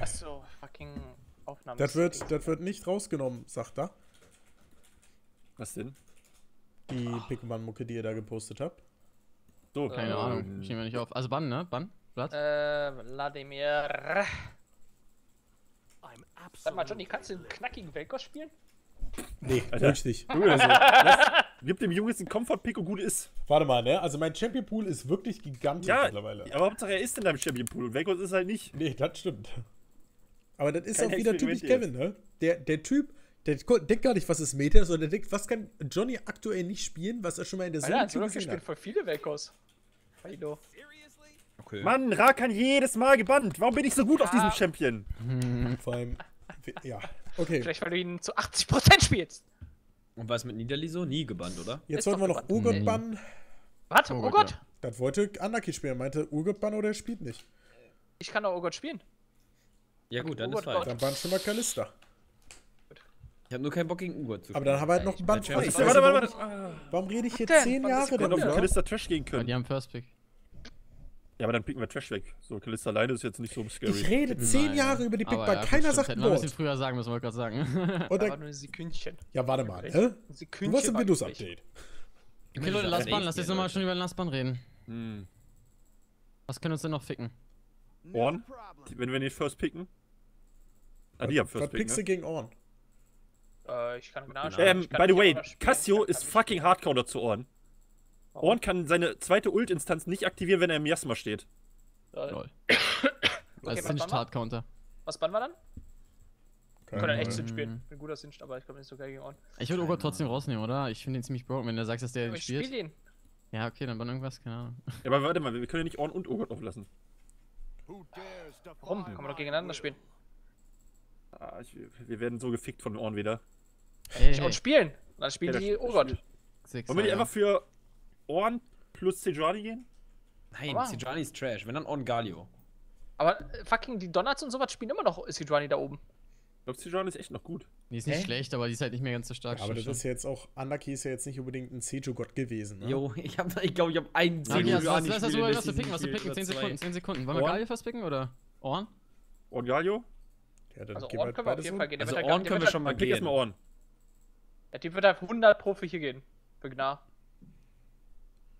Achso, fucking Aufnahme. Das wird, das wird nicht rausgenommen, sagt er. Was denn? Die Pickelmann-Mucke, die ihr da gepostet habt. So, Keine Ähm, Ahnung. Ich nehme nicht auf. Also Bann, ne? Bann? Blatt? Äh, Vladimir. Sag mal, Johnny, kannst du einen knackigen Weltkurs spielen? Nee, also, lass, gib dem jetzt einen Comfort-Pick und gut ist. Warte mal, ne? Also mein Champion Pool ist wirklich gigantisch Ja, mittlerweile. aber Hauptsache er ist in deinem Champion Pool und Velkos ist halt nicht. Nee, das stimmt. Aber das ist Kein auch wieder typisch Kevin, ne? Der, der Typ, der denkt gar nicht, was ist Meta, sondern der denkt, was kann Johnny aktuell nicht spielen, was er schon mal in der Solo Solo spielen voll viele Weltkurs. Hallo. Okay. Mann, Ra kann jedes Mal gebannt. Warum bin ich so gut auf diesem Ja. Champion? Vor allem, ja. Okay, Vielleicht, weil du ihn zu 80% spielst. Und was mit Niederli so? Nie gebannt, oder? jetzt sollten wir noch. Urgot Nee. bannen. Warte, Oh oh, Gott, Gott. ja. Das wollte Anaki spielen. Meinte Urgot bannen oder er spielt nicht. Ich kann doch Oh Gott spielen. Ja gut, dann Oh ist fein. Dann bannen schon mal Kalista. Ich habe nur keinen Bock gegen Ugo zu Aber dann haben wir halt noch einen Band Bei frei. Warte, warte, warum, warte. warum rede ich hier denn? zehn Was Jahre ist Wir hätten auf darüber? Kalista Trash gehen Ja, können. die haben First Pick. Ja, aber dann picken wir Trash weg. So, Kalista alleine ist jetzt nicht so Ich scary. rede zehn Nein. Jahre über die Big Bang. ja, Keiner sagt ein wir ein bisschen Wort. früher sagen müssen, wollte ich gerade sagen. Und Aber dann, nur ein Sekündchen. ja, warte mal, Ein hä? Du Sekündchen. warst im war Windows-Update. okay, Leute, lass Bann. Lass jetzt nochmal schon über den Last Bann reden. Hm. Was können uns denn noch ficken? Orn? Wenn wir nicht First picken? Ah, die haben Was First Pick, pickst du ne? gegen Orn? Äh, ich kann genau Ähm, ich by the way, Cassio ich ist fucking. Hardcounter zu Orn. Warum? Orn kann seine zweite Ult-Instanz nicht aktivieren, wenn er im Jasma steht. Lol. Lol. Okay, Als was Sinch machen wir? Hard Counter. Was bannen wir dann? Wir Keine können dann echt Mhm. spielen. Ein guter Sinn, aber ich glaube nicht so geil gegen On. Ich würde Ugo trotzdem rausnehmen, oder? Ich finde ihn ziemlich broken, wenn du sagst, dass der Aber den ich spiele spielt. ihn. Ja, okay, dann bann irgendwas, keine Ahnung. Ja, aber warte mal, wir können ja nicht Orn und Urgot auflassen. Warum? Kann man doch gegeneinander spielen. Ah, ich, wir werden so gefickt von Orn wieder. Hey, Ich und spielen. Dann spielen Ja, die das-. Six, Wollen wir ja. einfach für Orn plus Sejuani gehen? Nein, Aber- Sejani ist Trash. Wenn dann On Galio. Aber äh, fucking die Donuts und sowas spielen immer noch Sidwani da oben. Ich glaube, Sejuani ist echt noch gut. Die ist nicht Hä? schlecht, aber die ist halt nicht mehr ganz so stark. Ja, aber das stimmt ist ja jetzt auch, Anaki ist ja jetzt nicht unbedingt ein Seju-Gott gewesen. Ne? Jo, ich hab, ich glaube, ich habe einen schon. Okay, also, was, Sejuani was, zu picken, was zu picken? 10 gespielt, Sekunden, oder 10 Sekunden. Wollen wir Orn? Galio first picken oder Orn? Orn Galio? Ja, dann Also gehen halt können wir auf jeden. Fall gehen. Der Also halt- Orn können wir schon mal Dann pick erstmal gehen. Orn. Der Typ wird halt 100 pro für hier gehen. Für Gnar.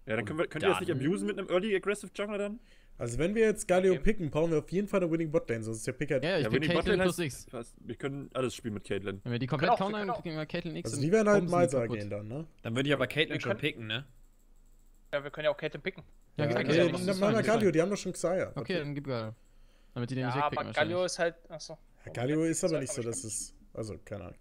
Ja, dann können wir, könnt ihr das nicht dann- abusen mit einem Early Aggressive Jungler dann? Also wenn wir jetzt Galio Okay. picken, brauchen wir auf jeden Fall eine Winning Botlane, sonst ist der Pick halt... Ja, ich Ja, die Caitlyn Botlane plus X. Wir können alles spielen mit Caitlyn. Wenn wir die komplett countern, auch. picken wir Caitlyn X. Also die werden halt kaputt. gehen dann, ne? Dann würde ich aber Caitlyn Wir schon picken, ne? Ja, wir können ja auch Caitlyn picken. Ja, Ja, okay, Galio, ja dann machen wir Galio, die haben doch schon Xayah. Okay, dann gib Galio. Damit die den nicht Ja, wegpicken aber Galio ist halt. Achso. Ja, Galio ist aber nicht so, kann dass es... Also, keine Ahnung.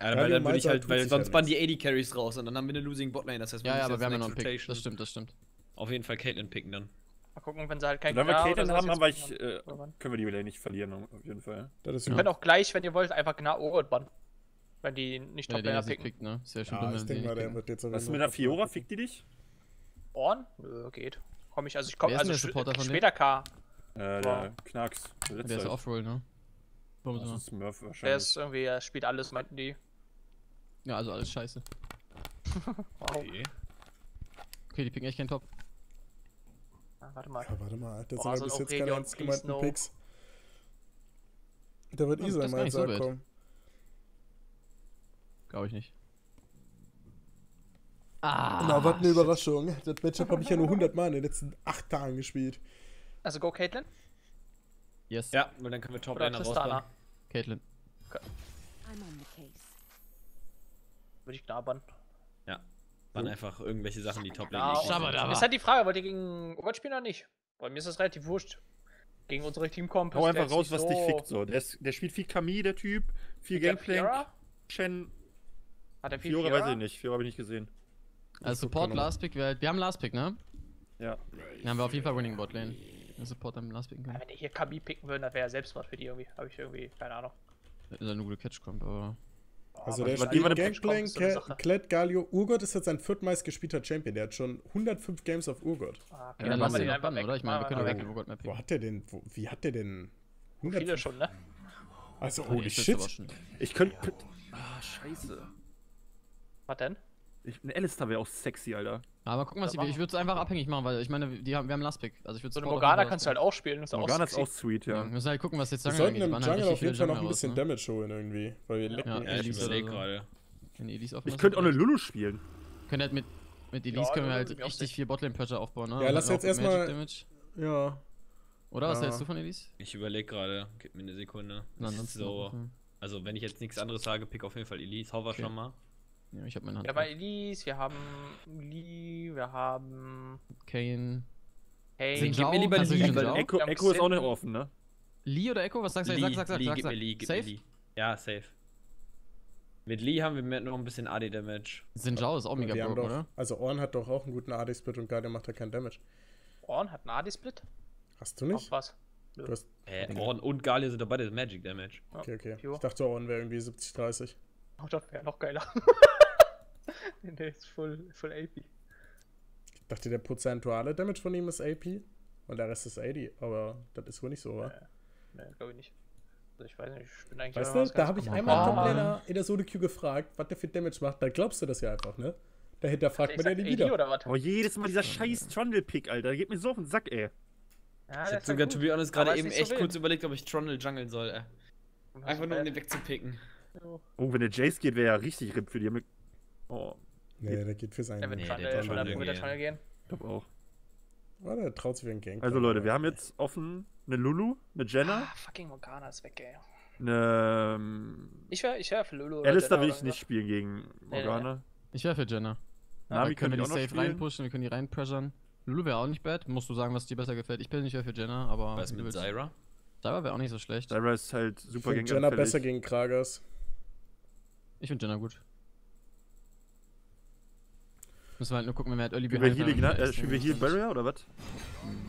Ja, Galio weil dann würde ich halt, weil sonst ja bannen die AD Carries raus und dann haben wir eine Losing Botlane. Das heißt, Ja, ja, aber wir haben ja noch einen Pick. Das stimmt, das stimmt. Auf jeden Fall Caitlyn picken dann. Mal gucken, wenn sie halt kein Solange wir Gnar Caitlyn oder haben, haben wir ich, äh, können wir die Relay nicht verlieren, auf jeden Fall. Das ist Wir ja. können auch gleich, wenn ihr wollt, einfach Gnar Urgot bannen. Wenn die nicht Wenn der Top-Laner den nicht picken. pickt, ne? Ist ja schon Ja, dumm, ich wenn denke mal, der wird jetzt... Was ist mit der Fiora? Fickt die dich? Orn? Nö, geht. Komm ich, also ich komm, Wer ist denn also der später K. Äh, der Knacks. Der Der ist. Offroll, ne? Das ist Smurf Der wahrscheinlich. ist irgendwie, er spielt alles, meinten die. Ja, also alles scheiße. Wow. Okay. Okay, die picken echt keinen Top. Ah, warte mal. Ja, warte mal, das Boah, sind ja bis jetzt keine ernst gemeinten no. Picks. Da wird Isa mal so kommen. Glaube ich nicht. Na, was eine Überraschung. Das Matchup habe ich ja nur 100 Mal in den letzten 8 Tagen gespielt. Also go Caitlyn Yes. Ja, weil dann können wir oder Toplaner Tristana? rausbauen. Caitlyn. I'm on the case. Würde ich bannen. Ja. Dann einfach irgendwelche Sachen, die Ja, Toplaner und nicht Shabadaba. ist halt die Frage, wollt ihr gegen Urgot spielen oder nicht? Bei mir ist das relativ wurscht. Gegen unsere Teamcomp Hau ist der einfach raus, was dich so- fickt. So. Der, ist, der spielt viel Kami, der Typ. Viel. Fiora? Shen. Hat er viel Fiora Fiora? weiß ich nicht. Fiora habe ich nicht gesehen. Also Support. Last Pick, wir, wir haben Last Pick, ne? Ja. Dann haben wir auf jeden Fall Winning Bot Lane. Der Support am Last Picken Ja, wenn die hier Kami picken würden, dann wäre er Selbstmord für die irgendwie. Habe ich irgendwie, keine Ahnung. Das ist eine gute Catch Comp, aber. Also der spielt Gangplank, ist so. Klett, Galio. Urgot ist jetzt sein viertmeist gespielter Champion. Der hat schon 105 Games auf Urgot. Ah, okay, Ja, dann dann lass machen wir ihn den einfach weg. oder? Ich meine, wir können doch weg. Urgot mehr Wo hat der denn, wo, wie hat der denn Viele 105? schon, ne? Also holy find's shit. Ich könnte. Ah, scheiße. Was denn? Ich, ein Alistair wäre auch sexy, Alter. Aber gucken, was Ja, die, ich würde es einfach abhängig machen, weil ich meine, die haben, wir haben Last Pick. Also ich würde So eine Morgana kannst du halt auch spielen. Ist auch Morgana ist sexy. auch sweet, Ja. ja. Wir müssen halt gucken, was jetzt Wir Jungle sollten im waren halt Jungle auf jeden Fall noch ein bisschen raus, ne? Damage holen irgendwie. Weil wir lecken Ja, Ja, echt ich Elise so. überlege oder so. gerade. Ich ist, könnte auch eine Lulu spielen. Können halt mit, mit Elise Ja, können wir halt auch richtig viel Botlane-Pressure aufbauen, ne? Ja, lass halt jetzt auch Magic erstmal- Damage. Ja. Oder was hältst du von Elise? Ich überlege gerade. Gib mir eine Sekunde. Auch, okay. Also, wenn ich jetzt nichts anderes sage, pick auf jeden Fall Elise. Hau wir Okay. schon mal. Ja, ich hab meine Hand. Wir haben drauf. Elise, wir haben Lee, wir haben. Kane. Hey, Sind Gib mir lieber Lee, weil? Echo, Echo ist auch noch offen, ne? Lee oder Echo? Was sagst du? Lee, Sag, sag, sag, Lee, sag, gib sag. mir Lee, gib Safe? mir Lee. Ja, safe. Mit Lee haben wir mehr noch ein bisschen AD-Damage. Sinjao ist auch mega broken, doch, oder? also Orn hat doch auch einen guten AD-Split und Guardian macht da keinen Damage. Orn hat einen AD-Split. Hast du nicht? was? Du hast, Äh, Orn und Galio sind dabei, das ist Magic Damage. okay, okay. Ich dachte, Orn wäre irgendwie 70-30. Oh, das wäre noch geiler. nee, nee, ist voll, voll AP. Ich dachte, der prozentuale Damage von ihm ist AP und der Rest ist 80, aber das ist wohl nicht so, wa? Nee, glaube ich nicht. Also ich weiß nicht, ich bin eigentlich. Weißt du, da habe ich einmal Top-Laner in der Solo-Queue gefragt, was der für Damage macht. Da glaubst du das ja einfach, ne? Dahinter fragt man ja nie AD wieder. oder was? Aber jedes Mal dieser scheiß Trundle-Pick, Alter. Geht mir so auf den Sack, ey. Ja, Ich der hab sogar, to gut. be honest, gerade eben so echt wild. kurz überlegt, ob ich Trundle jungeln soll. Äh. Einfach nur, um den wegzupicken. Oh, wenn der Jace geht, wäre ja richtig RIP für die. Wir- Oh, Nee, der geht für seinen. Der wird Nee, der wird Trundle der gehen. Trundle gehen. ich glaub auch. Oh, der traut sich wie ein Gang. Also Leute, wir haben jetzt offen eine Lulu, eine Jenna, Ah, fucking Morgana ist weg, ey. eine ähm, Ich wäre ich wär für Lulu oder Alistair Jenna will ich nicht spielen gegen nee. Morgana. Ich wäre für Jenna. Nami Dann können wir könnte die ich safe spielen. reinpushen, wir können die reinpressuren. Lulu wäre auch nicht bad. Musst du sagen, was dir besser gefällt. Ich bin nicht für Jenna, aber. Was mit. Zyra? Zyra wäre auch nicht so schlecht. Zyra ist halt Ich super finde gegen Jenna besser gegen Kragas. Ich finde Jenna gut. Müssen wir halt nur gucken, wenn wir halt Early Behind Heal, dann äh, spielen wir Heal ist- Barrier oder was?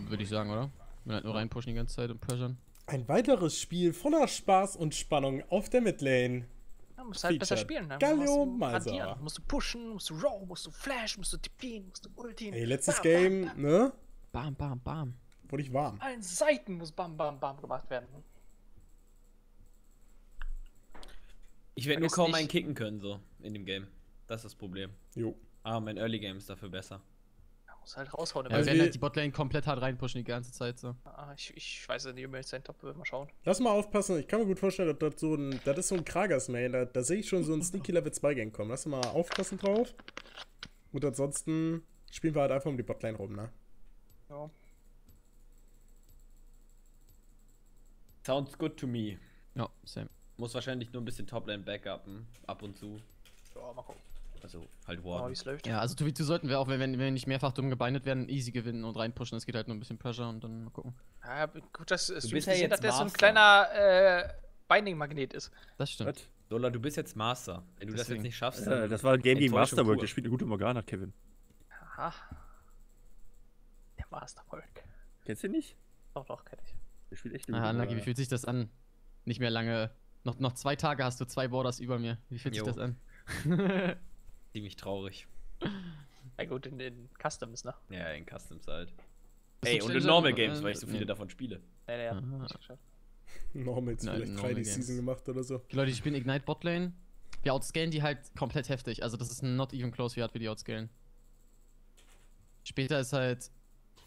Würde ich sagen, oder? Wir halt nur reinpushen die ganze Zeit und pressuren. Ein weiteres Spiel voller Spaß und Spannung auf der Midlane. Ja, musst halt besser spielen. Ne? Galio Malsa. Musst du pushen, musst du row, musst du flash, musst du tippen, musst du ultin. Ey, letztes Bam, Game, Bam, bam. ne? Bam, bam, bam. Wurde ich warm. Allen Seiten muss bam, bam, bam gemacht werden. Ich werde nur kaum nicht- einen kicken können, so, in dem Game. Das ist das Problem. Jo. Aber mein Early Game ist dafür besser. Ja, muss halt raushauen. Ja, wir werden halt die Botlane komplett hard reinpushen die ganze Zeit so. Ah, ich, ich weiß ja nicht, ob er jetzt sein Top will. Mal schauen. Lass mal aufpassen. Ich kann mir gut vorstellen, dass das so ein. Das ist so ein Kragas-Main. Da, da sehe ich schon so ein Sneaky Level 2 Gang kommen. Lass mal aufpassen drauf. Und ansonsten spielen wir halt einfach um die Botlane rum, ne? Ja. Sounds good to me. Ja, same. Muss wahrscheinlich nur ein bisschen Toplane backuppen, ab und zu. Ja, mal gucken. Also halt wie Warden. es läuft. Ja, also 2v2 sollten wir auch, wenn, wenn wir nicht mehrfach dumm gebindet werden, easy gewinnen und reinpushen. Es geht halt nur ein bisschen Pressure und dann mal gucken. Ja, gut, dass es ja gesehen, dass der so ein kleiner äh, Binding-Magnet ist. Das stimmt. Was? Lola, du bist jetzt Master. Wenn du das Deswegen. jetzt nicht schaffst, Äh, dann das war ein Game gegen Masterwork. Der spielt eine gute Morgana, Kevin. Aha. Der Masterwork. Kennst du den nicht? Doch, doch, kenn ich. Der spielt echt eine Ah, gute Unlucky, wie Morgana. fühlt sich das an? Nicht mehr lange. Noch, noch zwei Tage hast du zwei Borders über mir. Wie fühlt Jo. sich das an? ziemlich traurig. Ja gut, in den Customs, ne? Ja, in Customs halt. Ey, und in? Normal Äh, Games, weil ich so viele nee. davon spiele. Ja. Aha. nicht geschafft. Normals Nein, vielleicht 3 Normal die Games. Season gemacht oder so. Die Leute, die spielen Ignite Botlane. Wir outscalen die halt komplett heftig. Also das ist not even close, wie hart wir die outscalen. Später ist halt.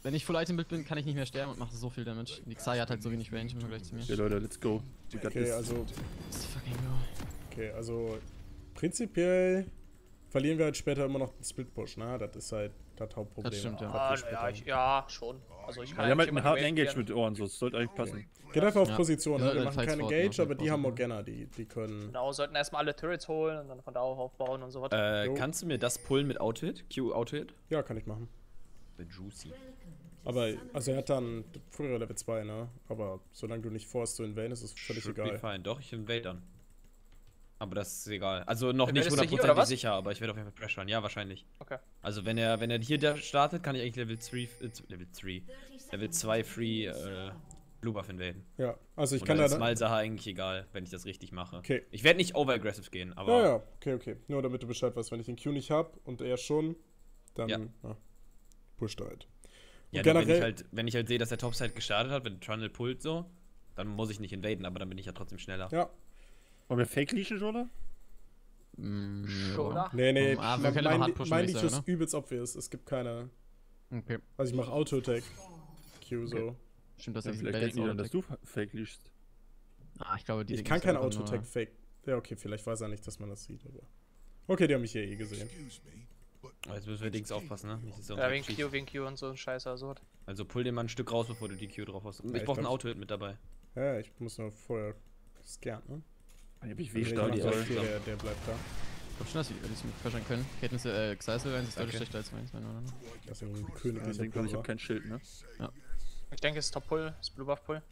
Wenn ich Full Item Bild bin, kann ich nicht mehr sterben und mache so viel Damage. Die Xayah hat halt so wenig Range im Vergleich zu mir. Okay, Leute, let's go. Okay, also, Let's fucking go. okay, also prinzipiell verlieren wir halt später immer noch den Split-Push, ne? Das ist halt das Hauptproblem. Das stimmt, ja. wir Ah, ja, ich, ja, schon. Also ich wir kann haben halt einen harten Engage mit Ohren, so es sollte eigentlich passen. Geht einfach auf Ja. Position, Wir ne? Wir sollten machen keinen Fights Engage, aber die haben. Morgana, die, die können. Genau, sollten erstmal alle Turrets holen und dann von da auf aufbauen und so was. Äh, Jo. kannst du mir das pullen mit Auto-Hit? Q-Auto-Hit? Ja, kann ich machen. Juicy. Aber, also er hat dann früher Level 2, ne? Aber solange du nicht vorhast zu invaden, ist es völlig Should be egal. fine. Doch, ich invade dann. Aber das ist egal. Also noch nicht hundertprozentig sicher, aber ich werde auf jeden Fall pressuren. Ja, wahrscheinlich. Okay. Also wenn er, wenn er hier da startet, kann ich eigentlich Level 3, äh, Level 3, Level 2 Free äh, Blue Buff invaden. Ja, also ich Und kann dann da. ist Malsaha eigentlich egal, wenn ich das richtig mache. Okay. Ich werde nicht overaggressive gehen, aber Ja, ja, okay, okay. Nur damit du Bescheid weißt, wenn ich den Q nicht hab und er schon, dann Ja. ja. pusht er halt. Ja, Und nur wenn ich generell- halt, wenn ich halt sehe, dass der Topside gestartet hat, wenn Trundle pullt so, dann muss ich nicht invaden, aber dann bin ich ja trotzdem schneller. Ja, Wollen wir Fake leashen, oder? Mm, Schon, ja. oder? Nee, nee, Ah, wir mein, können aber mein, hard pushen, mein Licht ist sagen, übelst obvious. Es gibt keine. Okay. Also ich mache Auto-Attack. Q so. Stimmt, das Ja, vielleicht denken die dann, dass du fake liest. Ah, ich glaube, die Ich kann kein Auto-Attack fake. Ja, okay, vielleicht weiß er nicht, dass man das sieht, aber. Okay, die haben mich hier eh gesehen. Oh, Jetzt müssen wir Dings aufpassen, ne? Nicht, dass Ja, wegen. Q, wegen Q und so ein Scheiß. Also. Also pull den mal ein Stück raus, bevor du die Q drauf hast. Ich ich brauche ein Auto-Hit mit dabei. Ja, ich muss nur vorher scannen, ne? Ich wie stark die soll. der, der bleibt da. Ich glaube schon, dass die mich pressern können. Kenntnisse, äh, Xyzel 1 ist deutlich schlechter als meins, meiner Meinung nach. Das ist ja ein Ja, königlicher man, ich hab kein Schild, ne? Ich denke, es ist Top Pull, ist Blue Buff Pull.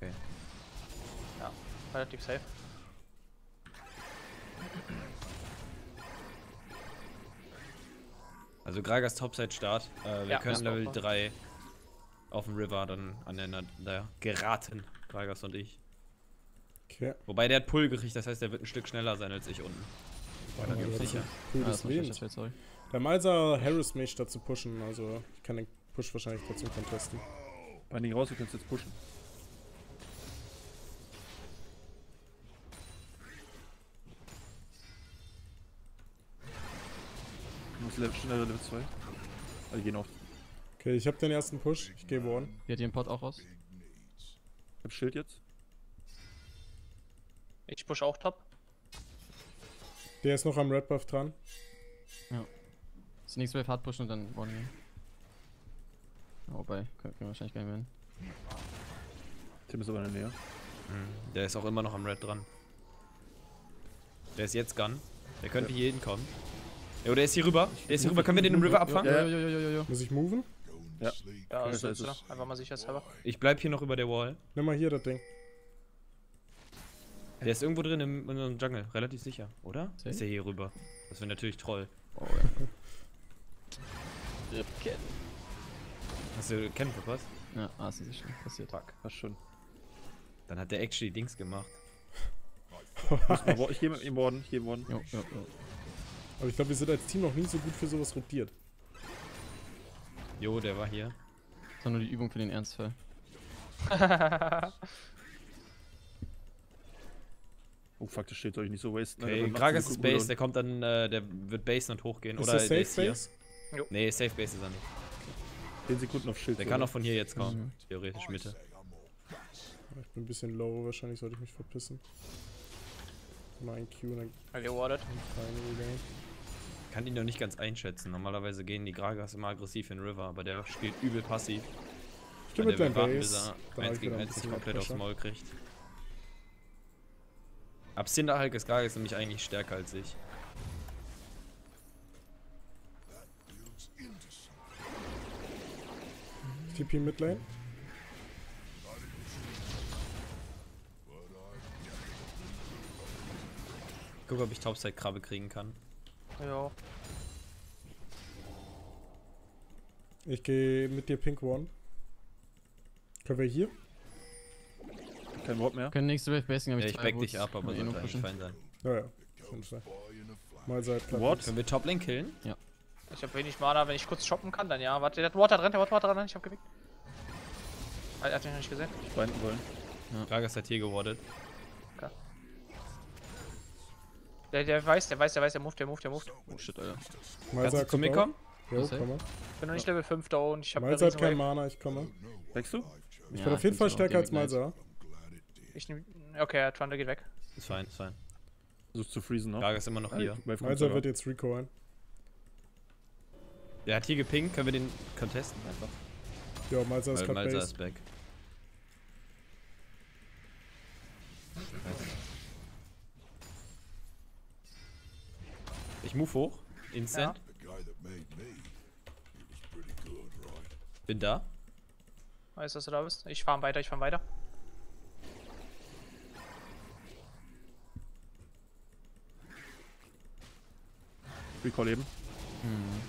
Okay. Ja, relativ safe. Also Gragas Topside Start. Äh, wir Ja, können Level auch. 3 auf dem River dann aneinander geraten. Gragas und ich. Okay. Wobei der hat Pull gekriegt, das heißt, der wird ein Stück schneller sein als ich unten. Ich das ist sicher. Ah, Cooles das Wind. schlechter Trade, sorry. Der Malsa Harris mich dazu pushen, also ich kann den Push wahrscheinlich trotzdem contesten. Binding raus, du kannst jetzt pushen. Du musst Level, schneller Level 2. Also gehen auf. Okay, ich habe den ersten Push, ich gehe One. Die hat ihren Pot auch raus. Ich hab Schild jetzt. Ich push auch Top. Der ist noch am Red Buff dran. Das nächste Wave hard pushen und dann One gehen. Ja, Wobei, können wir wahrscheinlich gar nicht mehr hin. Tim ist aber in der Nähe. Mhm. Der ist auch immer noch am Red dran. Der ist jetzt Gun. Der könnte hier hinkommen. Jo, der ist hier rüber. Der ist hier rüber. Können wir den im River abfangen? Ja, ja, ja, ja, ja, ja. Muss ich moven? Ja, Okay, das das ist ist- Einfach mal sicherheitshalber. Ich bleib hier noch über der Wall. Nimm mal hier das Ding. Der ist irgendwo drin im, in unserem Jungle. Relativ sicher, oder? Safe? Ist er hier rüber. Das wäre natürlich Troll. Oh, ja. Hast du Ken verpasst? Ja, ah, ist nicht schlimm passiert. Fuck. Passt schon. Dann hat der actually Dings gemacht. Ich geh mit ihm Warden, ich geh Warden. Jo, jo, jo. Aber ich glaube, wir sind als Team noch nie so gut für sowas rotiert. Jo, der war hier. Das war nur die Übung für den Ernstfall. Oh fuck, das steht soll ich nicht so wasten. Okay, Gragas sie ist Base, der kommt dann, äh, der wird Base und hochgehen. Ist oder das der Safe ist hier. Base? Nee, Safe Base ist er nicht. 10 Sekunden auf Schild. Der so, kann auch von hier jetzt kommen. Mhm. Theoretisch Mitte. Ich bin ein bisschen low, wahrscheinlich sollte ich mich verpissen. Mal ein Q, dann Rewarded. Kann ihn noch nicht ganz einschätzen. Normalerweise gehen die Gragas immer aggressiv in River, aber der spielt übel passiv. Ich Weil mit der deinem will warten, bis Base. er Dann hab 1 ich gegen wieder ein 1 nicht komplett aufs. Maul kriegt. Absinda Hulk Gragas ist nämlich eigentlich stärker als ich. TP Midlane. Guck, ob ich Topside Krabbe kriegen kann. Ja. Ich gehe mit dir Pink One. Können wir hier? Kein Wort mehr. Können nächste Wave basing, hab Ja, ich ich zwei back dich ab, aber Kann eh nur sollte eigentlich fein sein. Ja, ja. Mal seit nix. Können wir Toplane killen? Ich habe wenig Mana, wenn ich kurz shoppen kann, dann ja. Warte, der hat Water drin, der hat Water drin, ich hab gewickt. Ah, Er hat mich noch nicht gesehen. Binden wollen. Gragas hat hier gewardet. Der, der weiß, der weiß, der weiß, der moved, der moved, der moved. Oh shit, Alter. Mal Kannst du zu mir kommen? Jo, Safe? komme. Ich bin noch nicht Level 5 da und ich habe Malza hat kein Mana, ich komme. Wächst du? Ich Ja, bin auf jeden Fall stärker als Ignite. Ich nehm, Okay, Trundle geht weg. Ist fein, ist fein. Versuchst zu freezen noch. Gragas ist immer noch hier. Sogar. wird jetzt recallen. Der hat hier gepinkt, können wir den contesten einfach? Ja, Malza ist gerade ist back. Ich move hoch. Instant. Bin da. Weißt du, dass du da bist? Ich fahr weiter, ich fahr weiter. Recall eben.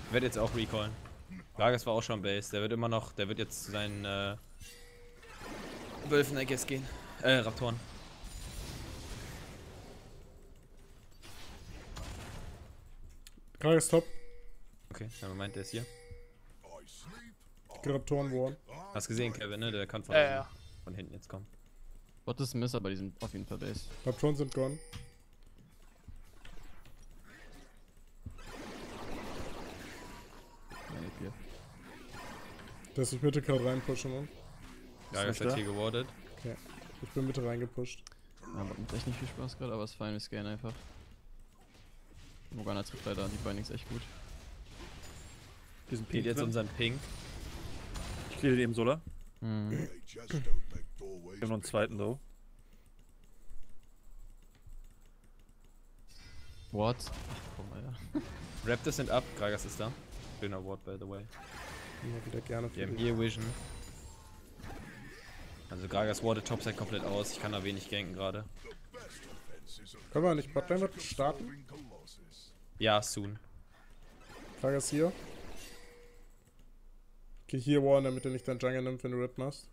Ich werde jetzt auch recallen. Gragas war auch schon Base. Der wird immer noch, der wird jetzt zu seinen äh, Wölfen, I guess, gehen. Äh, Raptoren. Ist top. Okay, ja, Moment, der ist hier. Torn One. Hast gesehen, Kevin, ne? Der kann von, außen- ja. von hinten jetzt kommen. Bot ist ein Miss, aber die sind auf jeden Fall Base. Raptoren sind gone. Dass ich Mitte gerade reinpushen muss. Gragas nicht hat da? hier gewardet. Ich bin Mitte reingepusht. Ja, macht echt nicht viel Spaß gerade, aber ist fein, wir scannen einfach. Morgana trifft leider die Bindings echt gut. Diesen Geht Pink jetzt unseren Ping. Ich clear den eben Solar. Hm. Wir haben noch einen zweiten, though. What? Ach komm, Alter. Raptors sind ab, Gragas ist da. Schöner Ward, by the way. Immer wieder gerne für Wir haben hier Vision. Also Gragas wardet Topside komplett aus. Ich kann da wenig ganken gerade. Können wir nicht Botlane starten? Ja, soon. Frage ist hier. Geh hier warnen, damit er nicht dein Jungle nimmt, wenn du Red machst.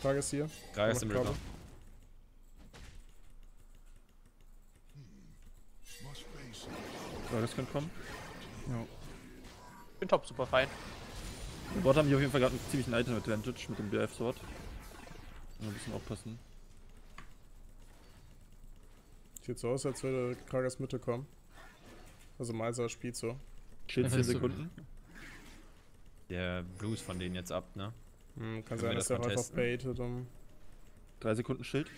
Frage ist hier. Gragas im River. Cover. Ja, das könnte kommen. Ja. Bin top, super fein. Dort haben die auf jeden Fall gerade einen ziemlichen Item Advantage mit dem BF-Sword. Ein bisschen aufpassen. Sieht so aus, als würde Kragas Mitte kommen. Also Malsa spielt so. Schild Ja, 10 wenn du- Sekunden. Der Blues von denen jetzt ab, ne? Hm, kann Können sein, wir dass das er einfach testen? baitet. Um... 3 Sekunden Schild.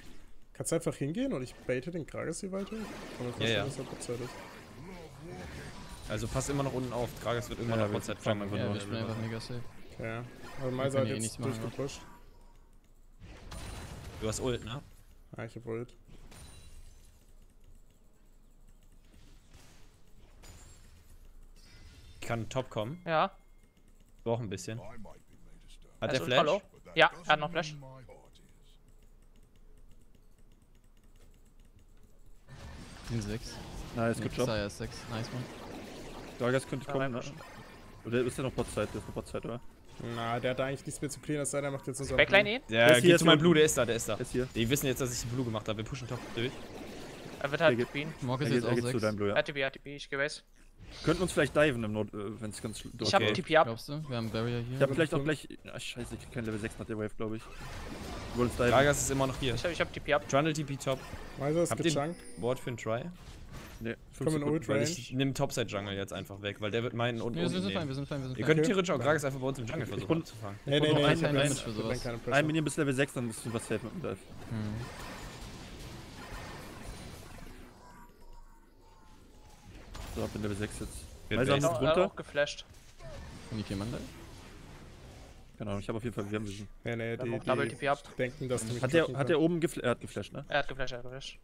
Kannst du einfach hingehen und ich baite den Kragas hier weiter? Ich kann mir vorstellen, ja. dass er Botzeit ist. Also pass immer noch unten auf. Gragas wird immer Ja, noch wir Outside fangen Ja, nur wir spielen einfach mega safe. Okay. Also können hat eh jetzt machen, durchgepusht. Du hast Ult, ne? Ah, ich hab Ult. Ich kann top kommen. Ja. Brauch ein bisschen. Hat Er der Flash? Hallo? Ja, er hat noch Flash. Sind 6. Nice, good job. Ja, ist 6. Nice, man. Gragas könnte Ja, kommen, ne? Oder ist der noch Botside? Der ist noch Botside, oder? Na, der hat da eigentlich nichts mehr zu clearen, es sei denn, er macht jetzt unser Backline eh. Der Der ist hier, geht ist zu meinem. Blue, der ist da, der ist da. Ist hier. Die wissen jetzt, dass ich die Blue gemacht habe. Wir pushen top durch. Er wird halt Queen. Morg ist jetzt er auch geht zu 6. deinem Blue, ja. RTB, RTB, ich geh Base. Könnten uns vielleicht diven im Not, wenn es ganz dort Ich hab. TP ab. Glaubst du? Wir haben Barrier hier. Ich hab vielleicht auch gleich. Ach, scheiße, ich krieg kein Level 6 nach der Wave, glaube ich. Du wolltest diven. Gragas ist immer noch hier. Ich hab, ich hab TP ab. Trundle TP top. Malsa ist Habt ihr- gechunkt. Ward für einen Try. Nee, 5 Komm in Weil Range. ich nimm Topside Jungle jetzt einfach weg, weil der wird meinen und Nee, wir unten sind fein, wir sind fein, wir sind Wir fein. können Okay. theoretisch auch Gragas einfach bei uns im Jungle Ich versuchen bin- anzufangen. Nee, nee, nee, ein- ich hab Damage für ich hab sowas. Ein. Minion bis Level 6, dann bist du was safe mit dem Dive. So, bin Level 6 jetzt. Wird Malsa Base. ist Genau, er hat runter. auch geflasht. Und die Mann da? Keine Ahnung, ich habe auf jeden Fall, wir haben Vision. Nee, nee, Wir die, haben auch Double die TP ab. denken, dass die mich Hat der, hat der oben geflasht? Er hat geflasht, ne? Er hat geflasht, er hat geflasht.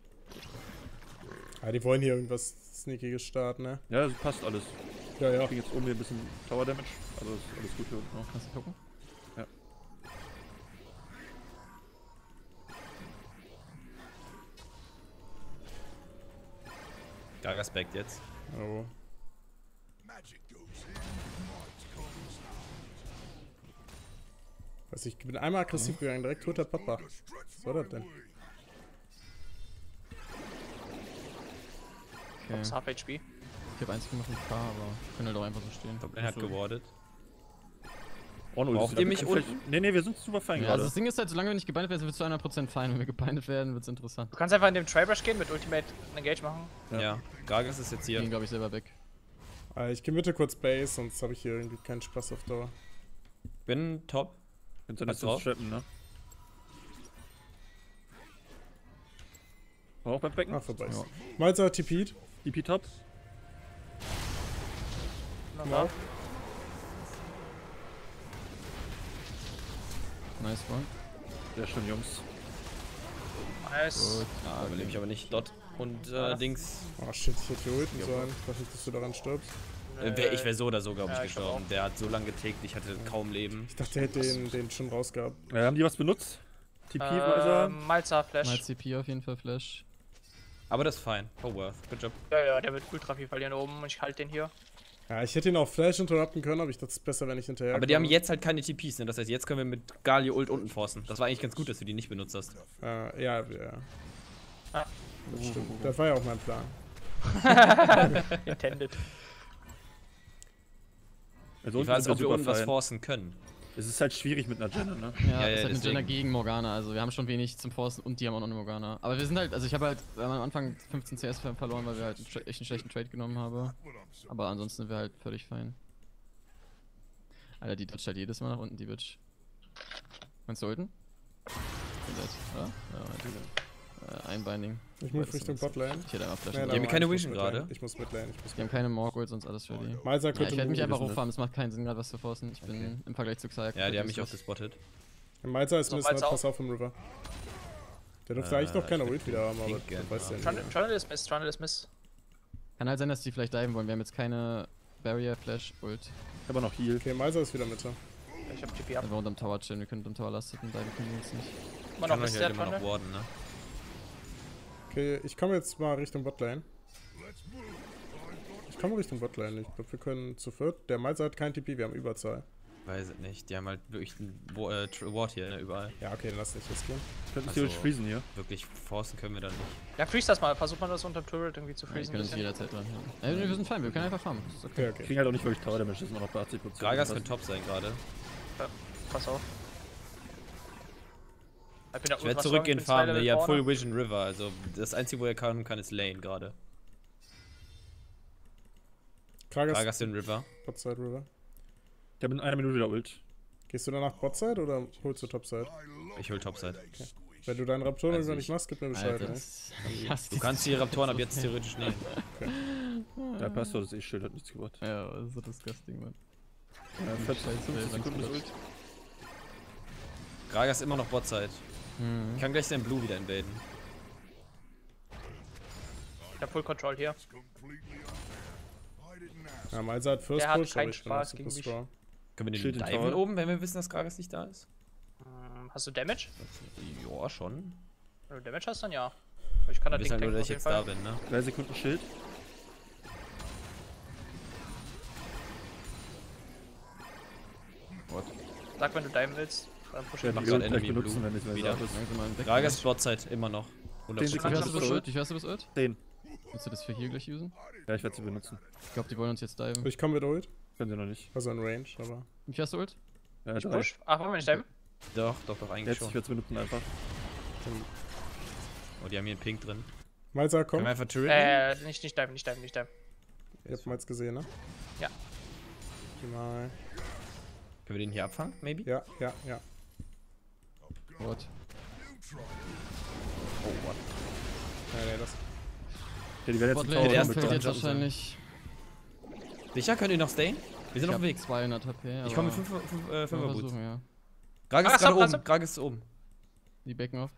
Können. Ah, die wollen hier irgendwas Sneakiges starten, ne? Ja, das passt alles. Ja, ja. Ich krieg jetzt oben hier ein bisschen Tower Damage, aber ist alles gut hier unten auch. Kannst du gucken? Gragas backt jetzt. Oh. Was ich bin einmal aggressiv gegangen, direkt toter Papa. Was war das denn? Okay. Ist Half HP. Ich hab 1,5k, aber können halt auch einfach so stehen. Lane hat gewardet. Orno, Braucht das ihr mich unten? Nee, nee, wir sind super fein Ja, also gerade. das Ding ist halt, solange wir nicht gebindet werden, sind wir zu 100% fein. Wenn wir gebindet werden, wird's interessant. Du kannst einfach in dem Tribrush gehen, mit Ultimate Engage machen. Ja. Ja. Gragas ist jetzt Ich hier. gehen, glaube ich, selber weg. Ah, ich geh Mitte kurz Base, sonst habe ich hier irgendwie keinen Spaß auf Dauer. Bin top. Ihr Pass nicht so drauf. trappen, ne? Auch beim Becken? Ah, vorbei. Ja. Malza hat TP'd. DP top. Noch Komm da. auf. Nice one. Sehr schön, Jungs. Nice. Gut. Ah, überlebe ich aber nicht. Dot und Ah. äh, Dings. Oh shit, ich hätte hier ulten sollen. Ich dachte nicht, dass du daran stirbst. Äh, wär, ich wäre so oder so, glaube ich, Ja, ich gestorben. Der hat so lange getickt, ich hatte kaum Leben. Ich dachte, er hätte den, den schon rausgehabt. Ja, haben die was benutzt? TP? Ähm, Malza Flash. Mal CP auf jeden Fall Flash. Aber das ist fein. Oh, worth. Good job. Ja, ja, der wird ultra viel verlieren oben und ich halte den hier. Ja, ich hätte ihn auch Flash interrupten können, aber ich dachte, es ist besser, wenn ich hinterher Aber die haben jetzt halt keine TPs, ne? Das heißt, jetzt können wir mit Galio Ult unten forcen. Das war eigentlich ganz gut, dass du die nicht benutzt hast. Äh, ja, ja. Ah. Das stimmt. Das war ja auch mein Plan. Intended. Also Ich weiß, sind ob wir unten was forcen können. Es ist halt schwierig mit einer Jenna, ne? Ja, Ja, ja, ist halt eine deswegen. Jenna gegen Morgana, also wir haben schon wenig zum Forcen und die haben auch noch eine Morgana. Aber wir sind halt, also ich habe halt wir haben am Anfang 15 CS ver- verloren, weil wir halt einen echt einen schlechten Trade genommen haben. Aber ansonsten sind wir halt völlig fein. Alter, die dodgt halt jedes Mal nach unten, die Bitch. Meinst du ulten? Vielleicht, oder? Ja, äh, Einbinding. Ich move Richtung Botlane. Ich hätte einmal Flash. Nee, Die haben keine ich muss Vision gerade. Ich muss Midlane, ich muss Die haben keine Morgwoods und alles für die. Malsa Ja, könnte ich werde mich einfach hochfahren, es macht keinen Sinn gerade was zu forcen. Ich bin im Vergleich zu Xayah. Ja, die haben mich auch gespottet. Malsa ist Malza Pass auf im River. Der dürfte Äh, eigentlich noch keine ich Ult wieder haben, aber das weißt du ja Trundle nicht. Trundle ist Miss, Trundle ist Miss. Kann halt sein, dass die vielleicht diven wollen. Wir haben jetzt keine Barrier, Flash, Ult. Ich habe noch Heal. Okay, Malsa ist wieder Mitte. Ich hab TP ab. Wenn wir unterm Tower chillen, wir können unterm Tower lastet und diven können wir uns nicht. Immer noch euch der immer noch Trundle. warden, ne? Okay, ich komme jetzt mal Richtung Botlane. Ich komme Richtung Botlane. Ich glaube, wir können zu viert. Der Malsa hat kein TP, wir haben Überzahl. Weiß es nicht. Die haben halt wirklich ein Wa- äh, Ward hier ne, überall. Ja, okay, dann lass nicht jetzt gehen. Ich könnte Also- theoretisch freezen hier. Wirklich forcen können wir da nicht. Ja, freeze das mal. Versuch mal das unter Turret irgendwie zu Ja, freezen. können uns bisschen. jederzeit dran ja. äh, Wir sind fein, wir können einfach farmen. Das ist okay. Okay, Wir okay. kriegen halt auch nicht wirklich Tower Damage, das ist immer noch bei 80%. Gragas könnte top sein gerade. Pass auf. Ich, werde farmen. Level Ihr habt vorne. Full Vision River. Also das einzige, wo er kann, kann ist Lane gerade. Kragas, den River. Botside River. Ich habe in einer Minute wieder Ult. Gehst du danach Botside oder holst du Topside? Ich hol Topside. Wenn du deinen Raptoren Also nicht machst, gib mir Bescheid. Alter, hasse Du kannst die Raptoren ab jetzt theoretisch nehmen. Ja, passt doch, das E-Schild hat nichts gebracht. Ja, das ist so disgusting, man. Ja, 40, Scheiße, 50 ey, Sekunden bis langsam. Ult. Gragas immer noch Botside. Mhm. Ich kann gleich den Blue wieder invaden. Ich hab Full Control hier. Ja, Malsa hat First Der hat Push, keinen bin Spaß gegen mich. Können wir den Schild in diven Tower. oben, wenn wir wissen, dass Gragas nicht da ist? Hm, Hast du Damage? Ja, schon. Wenn du Damage hast, dann ja. Ich kann das wissen Ding halt nur, dass ich jeden jetzt Fall. da bin, ne? 3 Sekunden Schild. Sag, wenn du diven willst. Ich grad Ult gleich Enemy benutzen, Blue. wenn es mehr Wieder. Gragas Botside immer noch. 100%. Zehn Wie viel hast du Sekunden. bis Ult? Wie viel hast du bis Ult? 10. Willst du das für hier gleich usen? Ja, ich werde sie benutzen. Ich glaube, die wollen uns jetzt diven. Ich komme mit Ult. Können sie noch nicht. Also in Range, aber. Viel hast du Ult? Ja, Ich push. Ach, wollen wir nicht diven? Doch, doch, doch, eigentlich Jetzt, ich werde sie benutzen einfach. Oh, die haben hier einen Pink drin. Können komm. wir einfach Turret? Äh, nicht, nicht diven, nicht diven, nicht diven. Ihr habt Malz gesehen, ne? Ja. Mal. Können wir den hier abfangen, maybe? Ja, ja, ja. What? Oh, what? Nee, nee, das. Ja, die werden jetzt Botlane einen der Tower erste fällt mit jetzt wahrscheinlich. Sicher? Könnt ihr noch stayen? Wir sind Ich auf dem Weg. 200 HP. Ich komme mit aber 5 fünf, äh, können wir 5er Boots. versuchen, ja. Gragas Ah, ist gerade stopp, oben. Gragas ist oben. Die backen auf.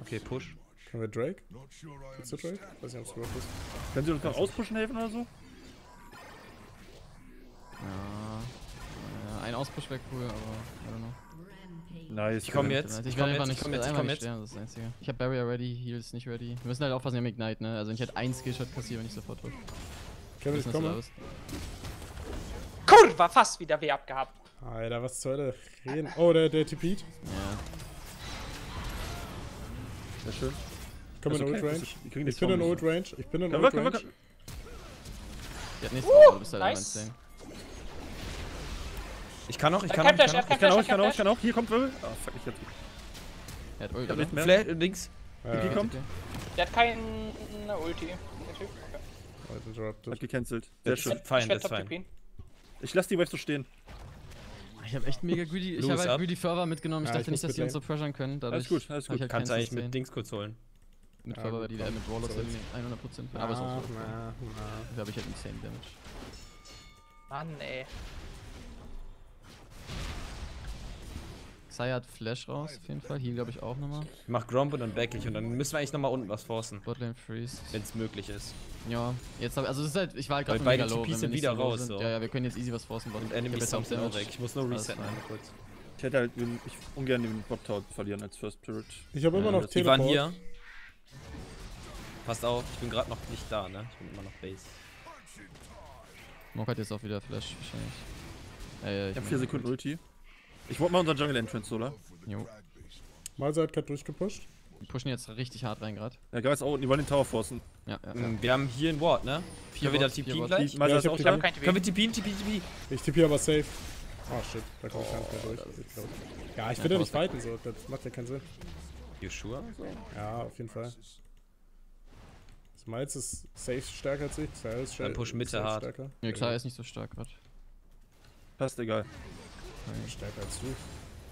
Okay, push. Können wir Drake? Willst du Drake? Weiß nicht, ob es überhaupt ist. Können sie uns noch auspushen helfen oder so? Ja. ja ein Auspush wäre cool, aber I don't know. Nice. Ich komme ja. jetzt. Ich, Ich komme einfach jetzt. nicht, Ich komme jetzt. Ich nicht jetzt. sterben, das ist das Einzige. Ich hab Barrier ready, Heals nicht ready. Wir müssen halt aufpassen, wir haben Ignite, ne? Also wenn ich halt ein Skillshot kassiere, wenn ich sofort tot. Kevin, ich komme. Kurva, fast wieder W abgehabt. Alter, was zur Hölle? Reden. Oh, der, der TP't. Ja. Sehr schön. Ich komme in Ist Old okay, Range. das ist- wir kriegen die Ich bin in. Old Range. Ich bin in Old Range. Nichts uh, du bist halt nice. Ich kann noch, ich kann noch, ich kann noch. Ich kann auch, ich kann auch, ich kann auch. Hier kommt Wirbel. Ah, fuck, ich hab Er hat Ult, Ich hab oder? Flash, links. Ja, Okay, kommt. Der hat keinen Ulti. Der Typ. Okay. Interrupted. Hat gecancelt. Sehr Das schön. ist fein, das ist fein. Ich lass die Wave so stehen. Ich hab echt mega greedy, ich hab halt greedy Fervor mitgenommen. Ich Ja, dachte ich nicht, dass die uns so pressuren können. Dadurch Alles gut, alles gut. halt Kannst eigentlich mit. Dings kurz holen. Mit Ja, Fervor, gut, die komm. mit irgendwie 100%. Aber ist auch so. na, na. Dafür hab ich halt insane Damage. Mann, ey. Xayah hat Flash raus, auf jeden Fall. Heal, glaube ich, auch nochmal. Ich mach Gromp und dann back ich und dann müssen wir eigentlich nochmal unten was forcen, Botlane Freeze. wenn es möglich ist. Ja, jetzt hab also es ist halt, ich war halt gerade beide mega low, wenn sind wieder so raus, sind. so. Ja, ja, wir können jetzt easy was forcen. Und Ich jetzt sind auch Damage. weg. Ich muss nur resetten einmal kurz. Ich hätte halt ich ungern den Bot Tower verlieren als First Spirit. Ich habe immer Ja, noch das- Die waren Teleport. hier. Passt auf, ich bin gerade noch nicht da, ne? Ich bin immer noch Base. Mok hat jetzt auch wieder Flash, wahrscheinlich. Äh, Ich hab 4 Sekunden Ulti. Ich wollte mal unser Jungle Entrance, oder? Jo. Malsa hat gerade durchgepusht. Wir pushen jetzt richtig hart rein gerade. Ja, Geist auch, die wollen den Tower forcen. Ja, ja, ja. Mm, Wir haben hier ein Ward, ne? Können wir da vier TP gleich? Die Ja, ich hab auch die. Kein TP. Können wir TP, TP, TP? Ich tippe aber safe. Oh shit, da komme ich gar nicht mehr durch. Ich. Ja, ich will ja nicht fighten, so. Das macht ja keinen Sinn. You sure? Ja, auf jeden Fall. Smiles ist safe stärker als ich. Xyz ist Dann push Mitte hard. Stärker. Ja, klar, er ist nicht so stark gerade. Passt egal. Stärker als du.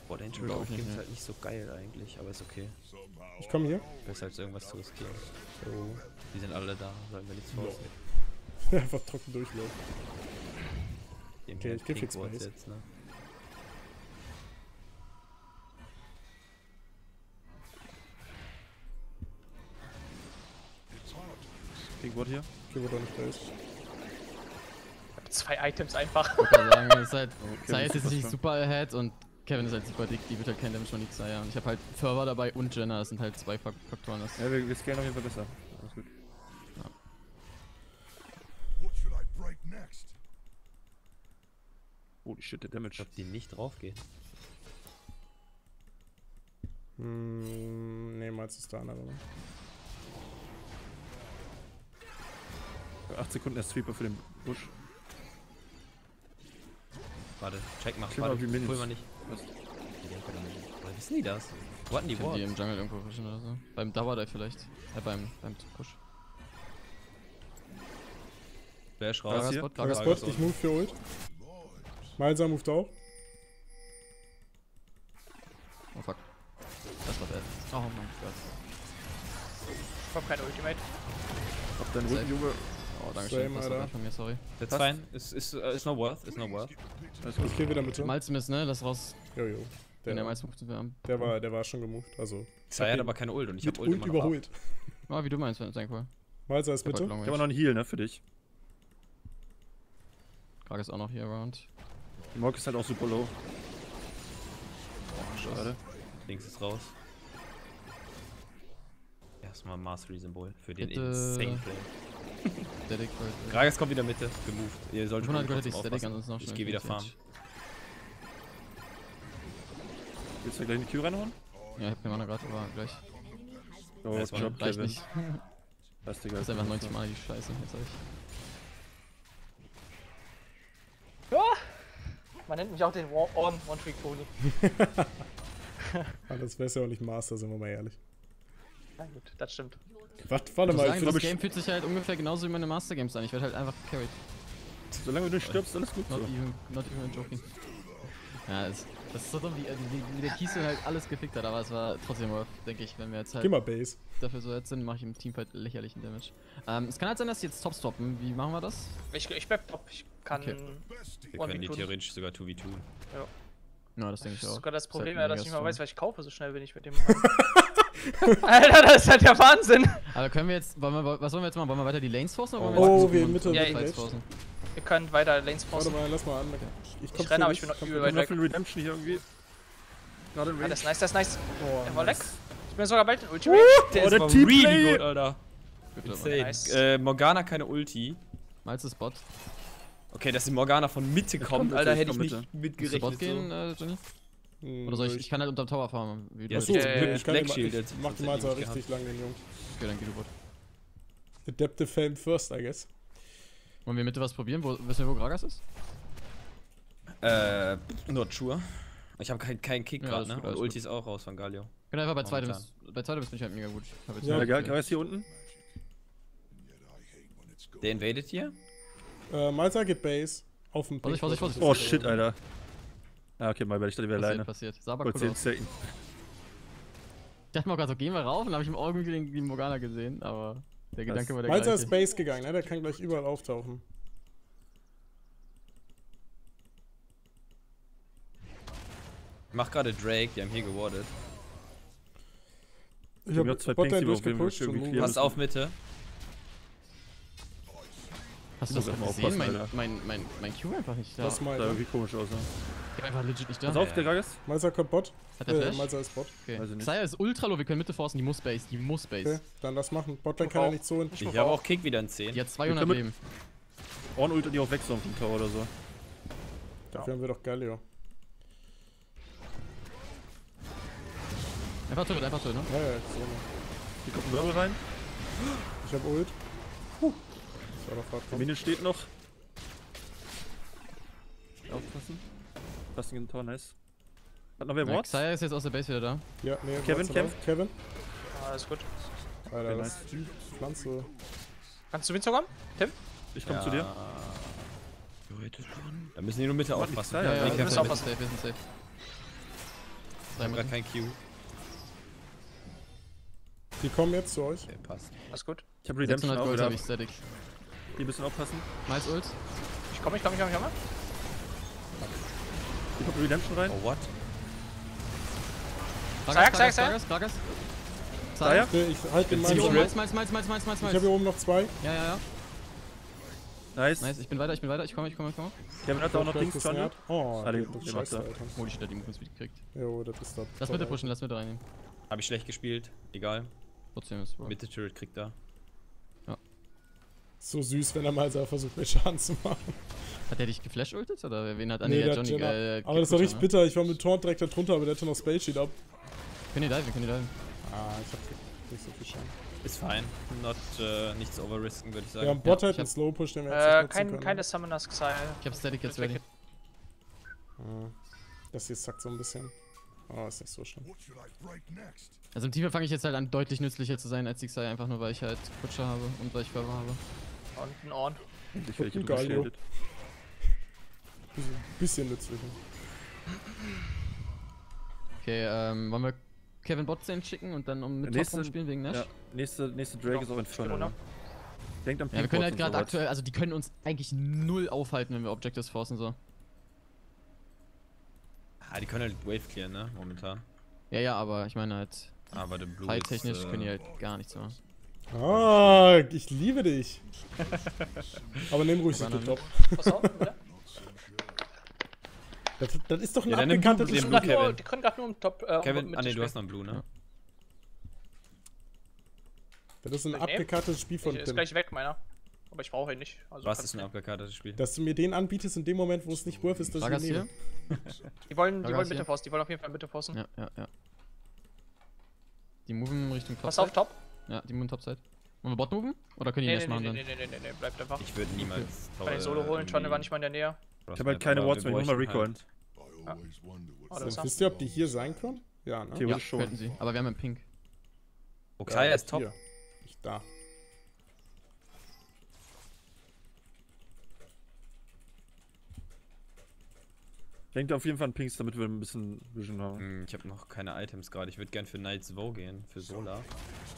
Boah, ich Intro nicht, ist halt nicht so geil eigentlich, aber ist okay. Ich komme hier. Besser als irgendwas zu riskieren. So. Die sind alle da, sollten wir nichts forcen. Einfach trocken durchlaufen. Dem Okay, hier ich geb Wards Base. jetzt, ne? Pink Ward hier. Okay, wo doch nicht Base. Zwei Items einfach. Ich würde sagen, das ist halt, Okay, Xayah ist jetzt super nicht strong. super ahead und Kevin ist halt super dick, die wird halt kein Damage von Xayah. Und ich habe halt Fervor dabei und Jenna, das sind halt zwei Fak- Faktoren. Das Ja, wir, wir scalen auf jeden Fall besser. Alles gut. What should I break next? Holy shit, der Ich Damage. glaub, die nicht draufgehen. Hm, nee, mal ist der andere. ne? 8 Sekunden erst Sweeper für den Busch. Warte, check mal, warte, wie Minis. hol mal nicht. Was? Woher wissen die das? Wo hatten die können die im Wards? Jungle irgendwo pushen oder so. Beim Double Dive vielleicht. Ja, beim, beim Push. Flash raus. Gragas hier? Spot, ich move für Ult. Malsa moved auch. Oh fuck. Das war bad. Oh mein Gott. Ich hab kein Ultimate. Auf deinen. Rücken, Junge. Oh, danke schön. Same, Das war von mir, sorry. That's Passt. fine. Ist, ist, äh, ist no worth, ist no worth. Gut. Ich kill wieder Mitte. Malzmiss, ne? Lass raus. Jojo. Wenn der Der, Malz wir haben. der, war, der war schon gemoved. Also, Sai hat aber keine Ult und ich mit hab Ult Ult überholt. Oh, wie du meinst, wenn es sein cool. Malsa ist Ich hab. Long Ich habe noch einen Heal, ne, für dich. Gragas ist auch noch hier around. Die Morg ist halt auch super low. Schade. Links ist raus. Erstmal Mastery-Symbol für den Bitte. Insane Play. Static, Gragas kommt wieder Mitte, gemoved. Ihr solltet 100 Gold hätte ich Static, aufpassen. ansonsten noch Ich gehe wieder 45. farmen. Willst du gleich in die Q reinhauen? Ja, ich hab keine Mana gerade, aber gleich. Oh, Ja, Job, Reicht Kevin. nicht. Das ist einfach 90 Mal die Scheiße. Jetzt hab ich. Man nennt mich auch den War On One Trick Pony. Das wär's ja auch nicht Master, sind wir mal ehrlich. Na gut, das stimmt. Warte, Ich warte mal, sagen, ich das Game fühlt sich halt ungefähr genauso wie meine Master Games an. Ich werde halt einfach carried. Solange du nicht stirbst, alles gut so. Not even, not even joking. Ja, das, das ist so dumm, wie, wie, wie der Kiesel halt alles gefickt hat, aber es war trotzdem worth, denke ich, wenn wir jetzt Geh halt mal Base. dafür so jetzt sind, mache ich im Teamfight lächerlichen Damage. Ähm, es kann halt sein, dass die jetzt Tops stoppen. Wie machen wir das? Ich, ich bleib top. Ich kann. Okay. Wir können die theoretisch sogar 2v2. Ja, das denke Das ich ist auch. sogar das Ist halt Problem, mega ja, dass ich nicht mal weiß, was ich kaufe, so schnell bin ich mit dem. Alter, das ist halt der Wahnsinn. Aber können wir jetzt, wollen wir, was wollen wir jetzt machen? Wollen wir weiter die Lanes forcen oder wollen wir Oh, jetzt wir versuchen, Mitte die Ja, Mitte forcen? Ihr könnt weiter Lanes Warte forcen. mal, lass mal an. Ich, komm Ich renne, aber ich bin noch übel weit dich. Ich Redemption hier irgendwie. Gerade in Ja, das ist nice, das ist nice. Oh, Er war nice. leck. Ich bin sogar bald in Ultimate. Der Oh, ist der Teamplay. really gut, Alter. Insane. Nice. Äh, Morgana keine Ulti. Malz ist Bot. Okay, dass die Morgana von Mitte kommt, kommt Alter, Mitte, hätte ich nicht Mitte. Du Bot mitgerechnet. gehen, So. äh? Hm, Oder soll ich, ich kann halt unter Tower farmen. Wie du Ja, so. Zum Glück ich kann immer, Black-shielded, ich mach die mal ich so richtig lang, den Jungen. Okay, dann geh du Bot. Adaptive Fame first, I guess. Wollen wir Mitte was probieren? Wo, wissen wir, wo Gragas ist? Äh, not sure. Ich habe keinen kein Kick Ja, gerade, ne? gut, Und Ulti ist auch raus von Galio. Ich bin einfach bei zweitem. Bei zweitem bin ich halt mega gut. Ich jetzt Ja, Gal Gal ist hier unten. Der invadet hier? Äh, Malsa geht Base. Auf dem Vorsicht, Vorsicht, Vorsicht. Oh shit, Alter. Ah, okay, mal, ich dachte, wir Passiert, alleine. passiert. Sah aber Wollte cool 10 aus. Sekunden. Ich dachte mal gerade so, gehen wir rauf und dann habe ich im irgendwie den, den Morgana gesehen, aber der Gedanke war der gleiche. ist Base gegangen, ne? Der kann gleich überall auftauchen. Ich mach gerade Drake, die haben hier gewardet. Ich hab hab zwei Pinks, die wir clearen Move. Passt auf Mitte. Hast du das auch mal gesehen? aufpassen, Mein, mein, mein, mein Q einfach nicht da. Das mal. Sah irgendwie komisch aus. Ne? Ich bin einfach legit nicht da. Pass auf, der Gragas. Malsa kommt Bot. Hat der Äh, Flash? Malsa ist Bot. Okay. Ich. Xayah ist ultra low, wir können Mitte forcen, die muss Base, die muss Base. Okay, dann lass machen. Botlane kann er nicht so hin. Ich habe auch Kick wieder in 10. Die hat 200 können mit- Leben. Orn ult und die auch weg so auf dem Tower oder so. Dafür haben wir doch Galio. Einfach tot, einfach tot, ne? Ja, ja, so. Hier kommt ein Wirbel rein. Ich hab Ult. Puh. Hart. Minion steht noch. Aufpassen. Passt in den Tor, nice. Hat noch wer Ja, Wards? Xayah ist jetzt aus der Base wieder da. Ja, nee, Kevin kämpft. Kevin. Ah, Alles gut. Alter, Okay, das ist die Pflanze. Kannst du Winzer kommen? Tim? Ich komm zu dir. Da müssen die nur Mitte aufpassen. Ja, Ja, ja, ja, Ich wir hab sind auch safe, wir sind safe. Drei grad Minuten. kein Q. Die kommen jetzt zu euch. Okay, passt. Alles gut. Ich habe Redemption 600 auch Gold wieder. habe ich static. Hier ein bisschen aufpassen. Miles Ult. Ich komme, ich komme, ich komme, ich komme. Hier kommt Redemption rein. Oh, what? Gragas, Gragas. Da ja? Okay, Ich halte den. Ich Miles, Miles, Miles, Miles, Miles, Miles, habe hier Miles. oben noch zwei. Ja, ja, ja. Nice. Nice, ich bin weiter, ich bin weiter, ich komme, ich komme, ich komme. Kevin hat auch noch dran. gesnappt. Oh, Ah, der, scheiße, macht da. Holy shit, hat die Movement Speed gekriegt. Jo, das ist das. Lass Mitte pushen, lass Mitte reinnehmen. Hab ich schlecht gespielt. Egal. Trotzdem ist Bro. Mitte Turret kriegt da. So süß, wenn er mal so versucht, mir Schaden zu machen. Hat der dich geflash ultet oder wen hat Nee, nee, der der hat Johnny Jenna- äh, Aber das war richtig ne? bitter. Ich war mit Taunt direkt da drunter, aber der hatte noch Spell Sheet ab. Können die diven, können die diven. Ah, ich hab nicht so viel Schaden. Ist fein. Not, äh, nichts overrisken, würde ich sagen. Wir haben Bot Ja, halt einen Slow Push, den wir jetzt Äh, nicht kein, können. keine Summoners Xyle. Ich hab Static jetzt Weg- ready. Ah, Das hier zackt so ein bisschen. Oh, ist nicht so schlimm. Also im Team fange ich jetzt halt an, deutlich nützlicher zu sein als die Xai, einfach nur weil ich halt Kutscher habe und weil ich Fervor habe. Und ein Orn. Ich werde hier Geil, drüber jo. shielded. Bisschen, bisschen nützlicher. Okay, ähm, wollen wir Kevin Bot Lane schicken und dann um mit nächste- spielen wegen Nash? Ja, nächste, nächste Drake ist auch Inferno. runter. ne? Denkt am Ja, wir können halt und gerade sowas. aktuell, also die können uns eigentlich null aufhalten, wenn wir Objectives forcen so. Ah, die können halt Wave clearen, ne? Momentan. Ja, ja, aber ich meine halt, Aber der Blue fight-technisch ist, äh, können die halt gar nichts machen. Ah, ich liebe dich. Aber nimm ruhig den Top. Pass auf, oder? Das, das ist doch ein Ja, den Die Blue, können grad nur- Kevin. Die können gerade nur im Top. Äh, Kevin, ah ne, du hast noch einen Blue, ne? Das ist ein ich abgekartetes Spiel von Ich, ist gleich weg, meiner. Aber ich brauche ihn nicht. Also Was ist ein abgekartetes Spiel? Dass du mir den anbietest in dem Moment, wo es nicht worth ist, dass ich ihn hier? nehme. Die wollen, die Gragas wollen? Mitte. Die wollen auf jeden Fall Mitte forcen. Ja, ja, ja. Die moven Richtung Pass Topside. auf, Top. Ja, die moven Topside. Wollen wir Bot moven? Oder können die Nee, nee, nee, machen nee, dann? nee, nee, nee, nee, bleibt einfach. Ich würde niemals. Kann den Solo holen, schon, der war nicht mal in der Nähe. Ich habe halt keine Wards mehr, ich muss mal Oh, ist Wisst ihr, ob die hier sein können? Ja, ne? Ja, Theoretisch schon. könnten sie. Aber wir haben einen Pink. Oksaya ist top. Hier. Nicht da. Denkt auf jeden Fall an Pinks, damit wir ein bisschen Vision haben. Hm, Ich habe noch keine Items gerade. Ich würde gern für Knight's Vow gehen, für Solar.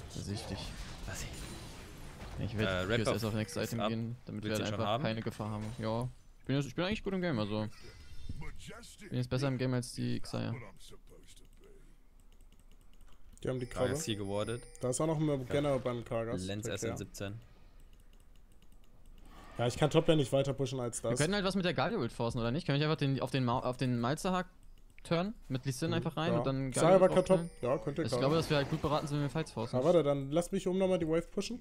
Das ist wichtig. Was ich? Ich Äh, werde QSS up auf Next ist Item gehen, damit wir Willst halt ihn schon einfach keine Gefahr haben. Ja. Ich bin, jetzt, ich bin eigentlich gut im Game, also. majestic? Bin jetzt besser im Game als die Xayah. Die haben die Krabbe. Gragas hier gewardet. Da ist auch noch ein General beim Kargas. Lens Verkehr. SN17. Ja, ich kann Toplane nicht weiter pushen als Wir das. können halt was mit der Galio Ult forcen, oder nicht? Können wir nicht einfach den, auf den, Ma auf den Malzerhack turn mit Lee Sin einfach rein ja. und dann war Galio kein Top. Ja, könnte Ich gerade. glaube, dass wir halt gut beraten sind, wenn wir Fights forcen. Ah, warte, dann lass mich um nochmal die Wave pushen.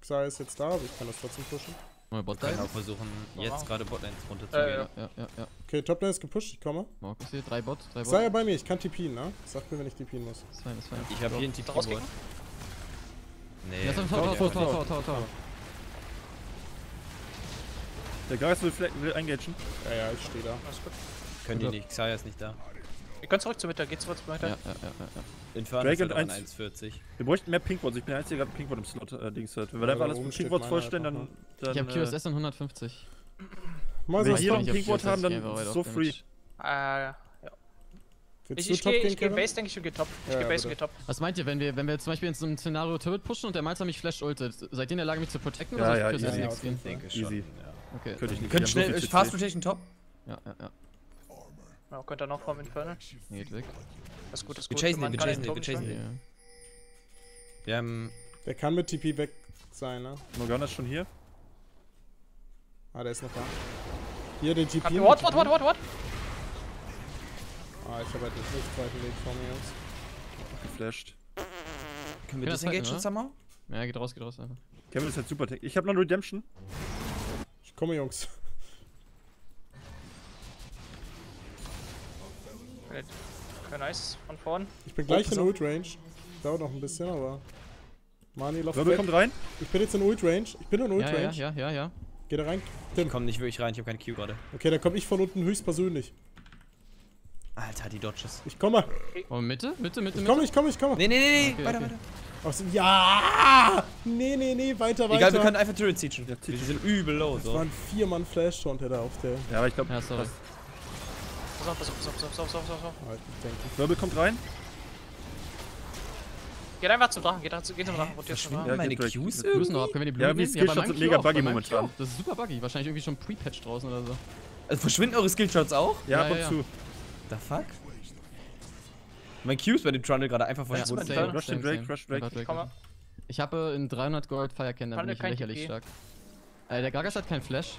Xayah ist jetzt da, aber ich kann das trotzdem pushen. Wollen wir Bot Wir können auch versuchen, jetzt gerade Botlines Äh, runterzugehen. ja. Ja, ja, ja. Okay, Toplane ist gepusht, ich komme. Markus hier, drei Bot, drei Bot. Xayah bei mir, ich kann TPen, ne? Sag mir, wenn ich TPen muss. Das ist fein, das ist fein. Ich habe hier einen TP Rauskicken? Nee. Kann Tor, ich Tor, Tor, nicht. Tor, Tor, Tor. Der Gragas will, will engagen. Ja, ja, ich stehe da. Alles gut. Können die nicht. Xayah ist nicht da. Wir können zurück zur Mitte. Geht zurück zur Mitte. Ja, ja, ja, ja, ja. Inferno ist halt und auch ein eins. 1,40. Wir bräuchten mehr Pinkboards. Ich bin der einzige, der Pinkboard im Slot äh, Dings hat. Wenn wir Ja, einfach da alles mit Pinkboards vorstellen, dann. dann Ich habe QSS in 150. Mal Wenn wir hier noch ein Pinkboard haben, dann geh so free. Äh, ja. Ich, ich gehe gehen, ich geh Kevin? Base, denke ich, und gehe Top. Ich Ja, gehe ja, Base und gehe Top. Was meint ihr, wenn wir, wenn wir zum Beispiel in so einem Szenario Turret pushen und der Malzer mich flash ultet? Seid ihr in der Lage, mich zu protecten Ja, oder ja, easy. Ja, denke schon. Easy. Ja. Okay. Könnte ich nicht. Könnt Wir so schnell viel Fast CC. Rotation top. Ja, ja, ja. Ja, könnt ihr noch vom Infernal. Nee, geht weg. Das ist gut, das ist Wir gut. chasen Man den, wir chasen den den, wir chasen schlagen. Ja. Wir haben. Der kann mit TP weg sein, ne? Morgana ist schon hier. Ah, der ist noch da. Hier, den TP. What, what, what, what, what? Ah, ich hab halt nicht den zweiten Weg vor mir jetzt. Geflasht. Können wir Ja, das disengage halten, somehow? Ja, geht raus, geht raus einfach. Kevin ist halt super tank. Ich habe noch eine Redemption. Ich komme, Jungs. Okay, nice. Von vorn. Ich bin gleich pass in. Ult Range. Dauert noch ein bisschen, aber. Mani läuft Wirbel kommt rein. Ich bin jetzt in Ult Range. Ich bin in Ult Ja, ja, Range. ja, ja, ja. Geh da rein. Ich komm nicht wirklich rein, ich habe keinen Q gerade. Okay, dann komme ich von unten höchstpersönlich. Alter, die Dodges. Ich komme. Oh, Mitte? Mitte, Mitte, Ich Mitte? komme, ich komme, ich komme. Nee, nee, nee, nee. Okay, weiter, okay. weiter. Aus Ja! Nee, nee, nee, weiter, weiter. Egal, wir können einfach Turret siegen. Ja, Wir sind übel low, Das so. waren vier Mann Flash drunter da auf der. Ja, aber ich glaube, Ja, sorry. Pass auf, pass auf, pass auf, pass auf, pass auf, pass auf. Ah, ich. Wirbel kommt rein. Geht einfach zum Drachen, geht, geht zum Drachen, rotiert Drachen. Ja, Meine. Qs Ja, Wir müssen noch ab. Können wir die Blue Ja, wie nehmen? Bei meinem sind mega buggy momentan. Das ist super buggy. Wahrscheinlich irgendwie schon Pre-Patch draußen oder so. Also verschwinden eure Skillshots auch? Ja, Ja, ab ja, und ja. zu. The fuck? Mein Q ist bei dem Trundle gerade einfach Ja, verschwunden. same. Rush den Drake, rush Drake. Einfach Komm mal. Ich habe in 300 Gold Firecan, da bin ich lächerlich TP. stark. Äh, der Gragas hat keinen Flash.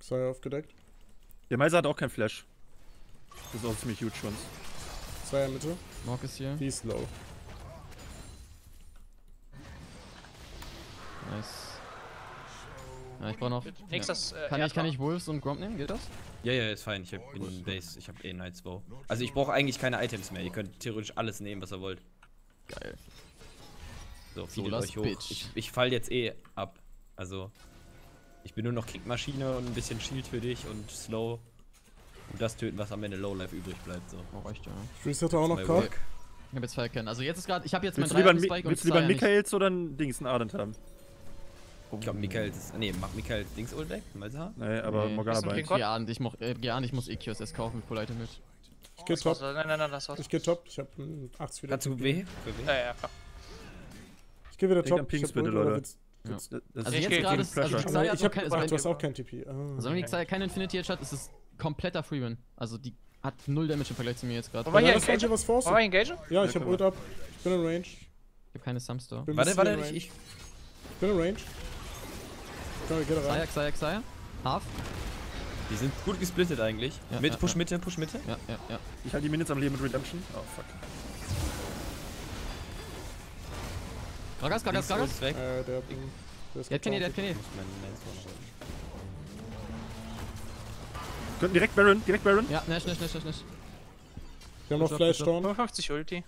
Sei aufgedeckt. Der Meiser hat auch keinen Flash. Das ist auch ziemlich huge für uns. Sei in Mitte. Morg ist hier. Die ist low. Nice. Ja, ich brauche noch. Nächstes, Ja. äh, Kann ich, kann ich Wolves und Gromp nehmen? Geht das? Ja, ja, ist fein. Ich hab in Base, ich hab eh Night's Bow. Also ich brauche eigentlich keine Items mehr. Ihr könnt theoretisch alles nehmen, was ihr wollt. Geil. So, lass euch hoch. Bitch. Ich, ich fall jetzt eh ab. Also, ich bin nur noch Kickmaschine und ein bisschen Shield für dich und Slow. Und das töten, was am Ende Lowlife übrig bleibt. So. Oh, reicht ja. Ich resette auch noch Cock. Ich habe jetzt Firecan. Also jetzt ist gerade. Ich habe jetzt Willst du mein lieber, einen 3 Mi- Spike und willst du lieber einen. Michaels oder einen Dings, einen Ardent haben? Ich glaube, Mikael ist. Nee, macht Mikael Dings Ult weg? Malzahar? Nee, aber Nee. Morgana bei. An, ich, moch, äh, geh an, ich muss EQSS kaufen mit Full Item mit. Ich geh war's. top. Nein, nein, nein, das war's. Ich geh top. Ich hab einen 80 wieder. Kannst du W? Für W? Ja, ja, klar. Ich geh wieder top. Ich hab bitte, Leute. Ja. Also jetzt geh gerade ist. Also. Xayah hat kein, also du hast auch kein TP. Also wenn die Xayah kein Infinity Edge hat, ist es kompletter Free Win. Also die hat null Damage im Vergleich zu mir jetzt gerade. Wollen wir hier engagen? was. Wollen wir? Ja, ich hab Ult ab. Ich bin in Range. Ich hab keine Sumstore. Warte, warte, ich. Ich bin in Range. Komm, geh da Xayah, rein. Xayah, Xayah. Half. Die sind gut gesplittet eigentlich. Ja, Mit, ja, push ja. Mitte, push Mitte. Ja, ja, ja. Ich halte die Minutes am Leben mit Redemption. Oh, fuck. Gragas, Gragas, Gragas. ist weg. Äh, der, der ist Der hat Kenny, der hat Kenny. Könnten direkt Baron, direkt Baron. Ja, Nash, Nash, Nash, Nash. Wir haben noch Gut, Flash gut, Down. 55 Ulti.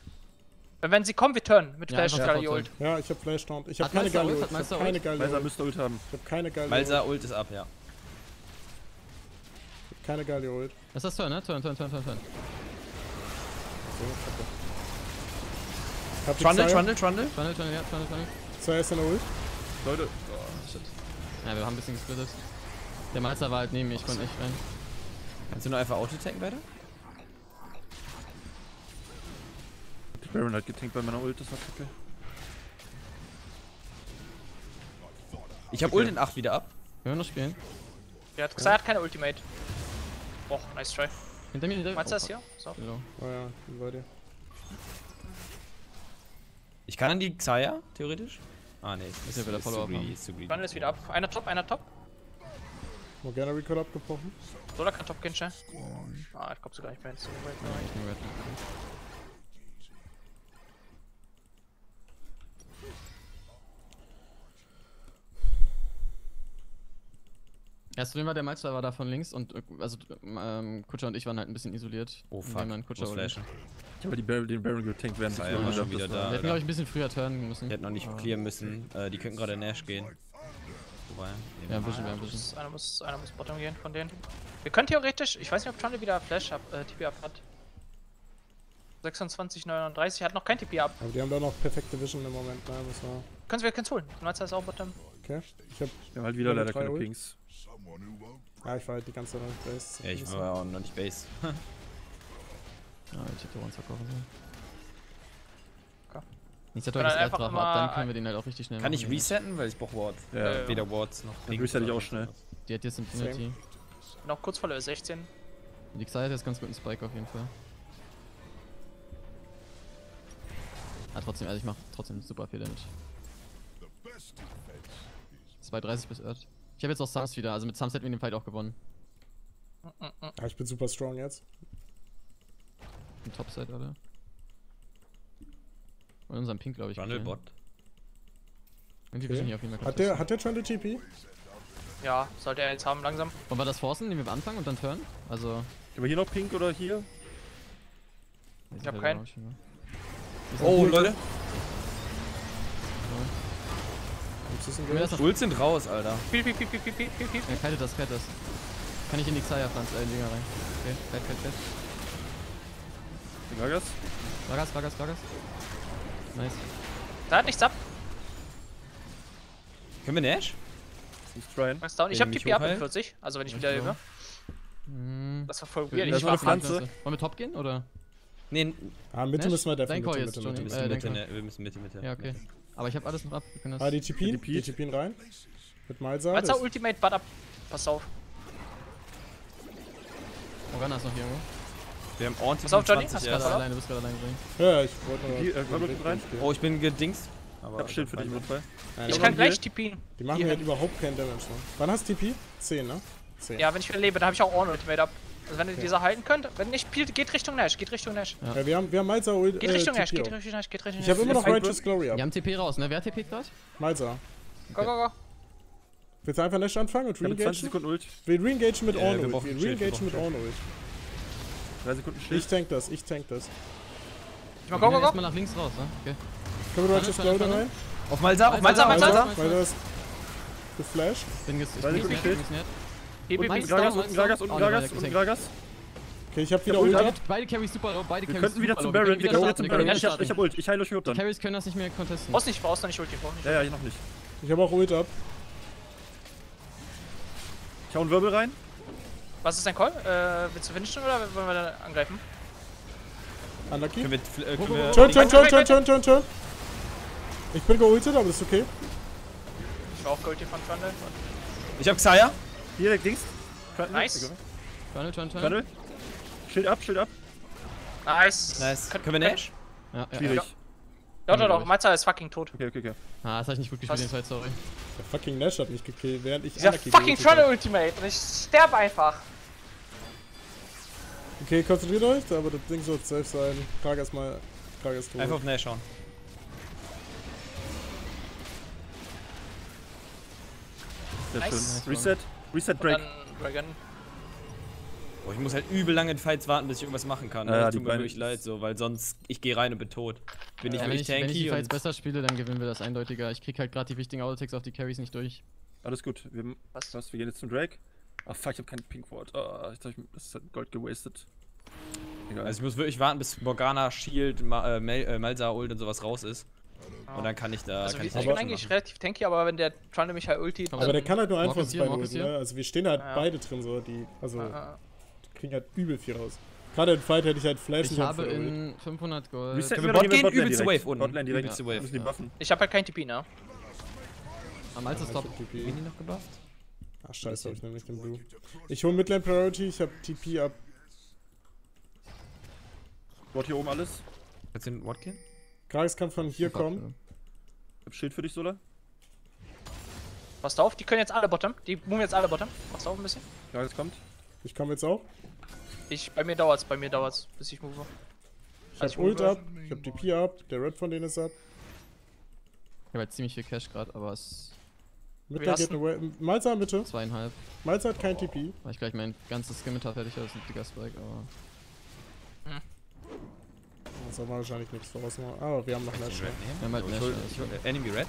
Wenn sie kommen, wir turnen. Mit Flash ja, sofort Ult. Ja, ich hab Flash Down. Ich hab Hat keine Meister geile Ult? Ich hab Meister keine Ult? geile Ult. müsste Ult haben. Ich hab keine geile Ult. Malsa Ult ist ab, ja. Ich hab keine geile Ult. Das ist das Turn, ne? Turn, Turn, Turn, Turn, Turn. So, Trundle. Trundle, Trundle. Tunnel, Tunnel, ja, Tunnel, Tunnel. Xayah ist in der Ult. Leute, Ja, wir haben ein bisschen gesplittet. Der Meister war halt neben mir, ich konnte nicht rein. Kannst du nur einfach Auto-Tanken weiter? Baron hat getankt bei meiner Ult, das war kacke. Ich hab Ult in 8 wieder ab. Können wir noch spielen? Der hat gesagt, er hat keine Ultimate. Boah, nice try. Hinter mir, hinter mir. Meinst du das hier? So. Genau. Oh ja, bin bei dir. Ich kann an die Xayah, theoretisch. Ah, nee. Ist ja wieder Follow-up greedy, haben. ist. Bundle wieder ab. Einer top, einer top. Morgana Recall abgebrochen. Solar kann top gehen, schnell. Ah, ich glaub sogar nicht mehr ins Ja, ich Problem war, der Meister war da von links und äh, also ähm, Kutscher und ich waren halt ein bisschen isoliert. Oh wir fuck, muss Kutscher flashen. Ich habe die Bar den Baron getankt ich war Baron schon hab, wieder da. Wir hätten, glaube ich, ein bisschen früher turnen müssen. Die hätten noch nicht clearen müssen. Äh, die könnten gerade Nash gehen. Wobei. Wir haben Vision, wir haben Vision. Muss- Einer muss, einer muss Bottom gehen von denen. Wir können theoretisch, ich weiß nicht, ob Trundle wieder Flash ab, äh, TP ab hat. 26, 39, hat noch kein TP ab. Aber die haben da noch perfekte Vision im Moment. Ne? Das war Können wir können holen. Du das auch Bottom? okay. Ich hab. Wir haben halt wieder leider keine. Pings. Ah, ich war halt die ganze Zeit auf Base. Ja, ich war auch noch nicht Base. Ja, ich hätte uns verkaufen sollen. Okay. Nicht ist einfach Drache immer ab, dann können wir den halt auch richtig schnell Kann machen. ich resetten, weil ich brauch Ward. Ja. Äh, Weder Wards noch Dann resette ich auch schnell. Die hat jetzt Infinity. Noch kurz vor Level 16. Die Xayah hat jetzt ganz guten Spike auf jeden Fall. Ah, trotzdem, also ich mach trotzdem super viel Damage. the best defense is 230 bis Earth. Ich habe jetzt auch Sums wieder, also mit Sums hätten wir den Fight auch gewonnen. Ah, ich bin super strong jetzt. Im Topside, oder? Und unserem Pink, glaube ich. Trundle okay. Bot. Irgendwie Okay. müssen hier auf jeden Fall Hat der, hat der Trundle TP? Ja, sollte er jetzt haben, langsam. Wollen wir das forcen, indem wir anfangen und dann turn? Also. Aber hier noch Pink oder hier? Ich hab keinen. Oh, Leute. Geld? noch? Ult sind raus, Alter. Piep, piep, piep, piep, piep, piep, piep. Ja, kite das, kite das. Kann ich in die Xayah pflanzen, äh, Dinger rein. Okay, kite, kite, kite. Gragas? Gragas, Gragas, Gragas. Nice. Da hat nichts ab. Können wir Nash? Ich hab TP ab in hochheilst. 40. Also wenn ich wieder so. hilfe. Hm. Das war voll weird. Ich war war eine Pflanze. Wollen wir top gehen oder? Nee, Ah, Mitte Nash? müssen wir Call Mitte, jetzt, Mitte. Mitte. wir Äh, müssen Mitte, ne, wir müssen Mitte, Mitte. Ja, okay. Aber ich habe alles noch ab. Wir können das. Ah, die TP, Die die TP. TP rein. Mit Malsa. Malza das- Ultimate Butt up. Pass auf. Morgana ist noch hier irgendwo. Wir haben ordentlich Pass auf, Johnny, 20 hast du. Gerade alleine, du bist gerade alleine drin. Ja, ich wollte nur. Die, äh, rein. Oh, ich bin gedingst. Ich hab Schild für dich im Notfall. Ich kann gleich TP. Die machen halt überhaupt keinen Damage. Ne? Wann hast du TP? 10, ne? 10. Ja, wenn ich wieder lebe, dann habe ich auch Orn Ultimate ab. Also wenn ihr diese halten könnt, wenn nicht, geht Richtung Nash, geht Richtung Nash. Ja, wir haben, wir haben Malsa Ult. Geht äh, Richtung Nash, geht. Richtung Nash, geht Richtung Ich habe Nash. immer noch Righteous Glory Wir ab. haben TP raus, ne? Wer TP gerade? Malsa. Go, go, go. Willst du einfach Nash anfangen und Ich habe 20 reengagen? Sekunden Ult. Wir reengagen mit Ja, Orn wir Ult. Wir wir reengagen mit Orn Ult. 3 Sekunden Ich Schild. tank das, ich tank das. Ich mach Wir go, go, go. erstmal nach links raus, ne? Okay. Können wir Righteous Glory rein? Auf Malsa, auf Malza. Malsa. Weil das geflasht. Bin ges ich. Heb, heb, heb. Gragas, unten Gragas, unten Gragas, unten Gragas. Okay, ich hab wieder hab Ult Ult. Beide, Carries super beide Wir Carries könnten wieder zum. Wir Baron. Wir können wieder zum wir Baron. Ich hab, ich hab. Ult. Ich heile euch Die dann. Carries können das nicht mehr contesten. Brauchst nicht, brauchst noch nicht Ulti, brauchst nicht. Ja, ja, ich noch nicht. Ich habe auch Ult ab. Ich hau einen Wirbel rein. Was ist dein Call? Äh, willst du finishen oder wollen wir da angreifen? Unlucky. Können wir, äh, können wir? Turn, turn, turn, turn, turn, turn, turn. Ich bin geultet, aber das ist okay. Ich war auch Gold hier von Trundle. Ich hab Xayah. Hier, links. Nice. Tunnel, Tunnel, Tunnel. Schild ab, Schild ab. Nice. Nice. Könnt- Können wir Nash? Ja, ja. Schwierig. Doch, doch, doch. Malza ist fucking tot. Okay, okay, okay. Ah, das hab ich nicht gut gespielt, den Fight, sorry. Der fucking Nash hat mich gekillt, während ich Dieser Unlucky fucking. Trundle Ultimate. Und ich sterbe einfach. Okay, konzentriert euch, aber das Ding soll safe sein. Krag erstmal. Krag ist tot. Einfach auf Nash schauen. Sehr Nice. schön. Reset. Reset Break. Dragon. Boah, ich muss halt übel lange in Fights warten, bis ich irgendwas machen kann. Ja, ne? ja, das tut mir wirklich leid, so, weil sonst ich gehe rein und bin tot. Bin ich Ja, wenn, wirklich ich, wenn ich die tanky Fights besser spiele, dann gewinnen wir das eindeutiger. Ich krieg halt gerade die wichtigen Autotakes auf die Carries nicht durch. Alles gut. Wir, Was? was? Wir gehen jetzt zum Drake. Ach fuck, ich hab kein Pinkwort. Oh, jetzt hab ich, das ist Gold gewastet. Egal. Also ich muss wirklich warten, bis Morgana, Shield, Ma äh, Mel äh, Malsa, Ult und sowas raus ist. Und dann kann ich da. Also kann ich ich bin eigentlich machen. relativ tanky, aber wenn der Trundle mich halt ulti... Aber Aber der kann halt nur einen von ulten, hier. ne? Also wir stehen halt Ja. beide drin so, die. Also Äh, kriegen halt übel viel raus. Gerade in Fight hätte ich halt Flash Ich habe in 500 Gold. Reset Können wir Bot gehen Übelste? Wave unten. Botlane direkt. Übelste Wir Wave. müssen die buffen. ich habe halt kein TP, ne? Am Alter Stop. Ich. Bin die noch gebufft? Ach scheiße, hab ich nämlich den Blue. Ich hole Midlane Priority, ich hab TP ab. Bot hier oben alles. Kannst du den Watt gehen? Krags kann von hier kommen. Ich hab Schild für dich, Sola. Passt auf, die können jetzt alle Bottom. Die moven jetzt alle Bottom. Passt auf ein bisschen. Ja, jetzt kommt. Ich komme jetzt auch. Ich, bei mir dauert's, bei mir dauert's, bis ich move. Ich Also hab Ult ab, ich hab TP ab, der Red von denen ist ab. Ich habe halt ziemlich viel Cash gerade, aber es hast geht eine. Malza Mitte. zweieinhalb. Malza hat kein TP. Weil ich gleich mein ganzes Skimitar fertig habe, das ist ein dicker Spike, aber. Das soll man wahrscheinlich nichts voraus machen. Aber wir haben noch Nash. Nehmen? Wir haben halt Nash, äh, Enemy Red.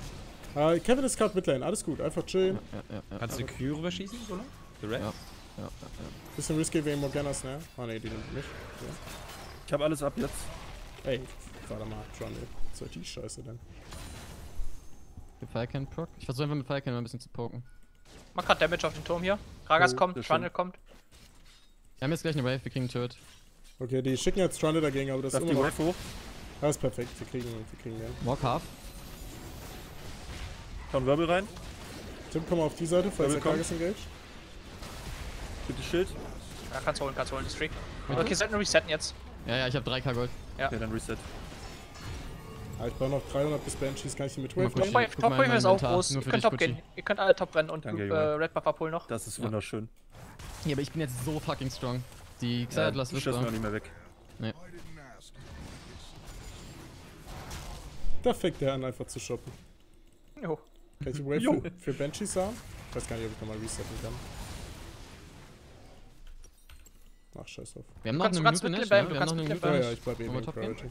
Ah, Kevin ist gerade Midlane, alles gut, einfach chillen. Ja, ja, ja. Kannst du Q rüberschießen, oder? The Red? Ja. Ja, ja, ja. Bisschen risky wegen Morgana Snare. Ah ne, die nimmt mich. Ich hab alles ab jetzt. Ey, warte mal, Johnny. Was soll die Scheiße denn? Mit Firecan proc. Ich versuche einfach mit Firecan mal ein bisschen zu poken. Mach grad Damage auf den Turm hier. Gragas Oh, kommt, Trundle kommt. Wir haben jetzt gleich eine Wave, wir kriegen einen Turret. Okay, die schicken jetzt Stranded dagegen, aber das Darf ist die immer noch. Wave hoch. Das ist perfekt, wir kriegen, wir kriegen den. Walk half. Einen Wirbel rein. Tim, komm mal auf die Seite, falls der. Kragas engaged. Bitte Schild. Ja, kannst holen, kannst holen, das Streak. Bitte? Okay, sollten resetten jetzt. Ja, ja, ich habe 3k Gold. Okay, dann Reset. Ah, ich brauche noch 300 bis Banshees, kann ich die mit Wave. Top? Wave Top Wave ist auch groß. nur Ihr für könnt top gehen. Ihr könnt alle top rennen und Danke, äh. Red Buff abholen noch. Das ist Ja. wunderschön. Ja, aber ich bin jetzt so fucking strong. Die Ja, du schaffst mir auch Whisper. nicht mehr weg. Ask. Da fängt der an, einfach zu shoppen. Jo. Kann ich die Wave Jo. für, für Banshees haben? Ich weiß gar nicht, ob ich nochmal resetten kann. Ach, scheiß drauf. Wir haben noch kannst- eine du kannst Minute ne? du Wir haben kannst noch eine mit Minute Ja, ja, ich bleib eben in gehen? Priority.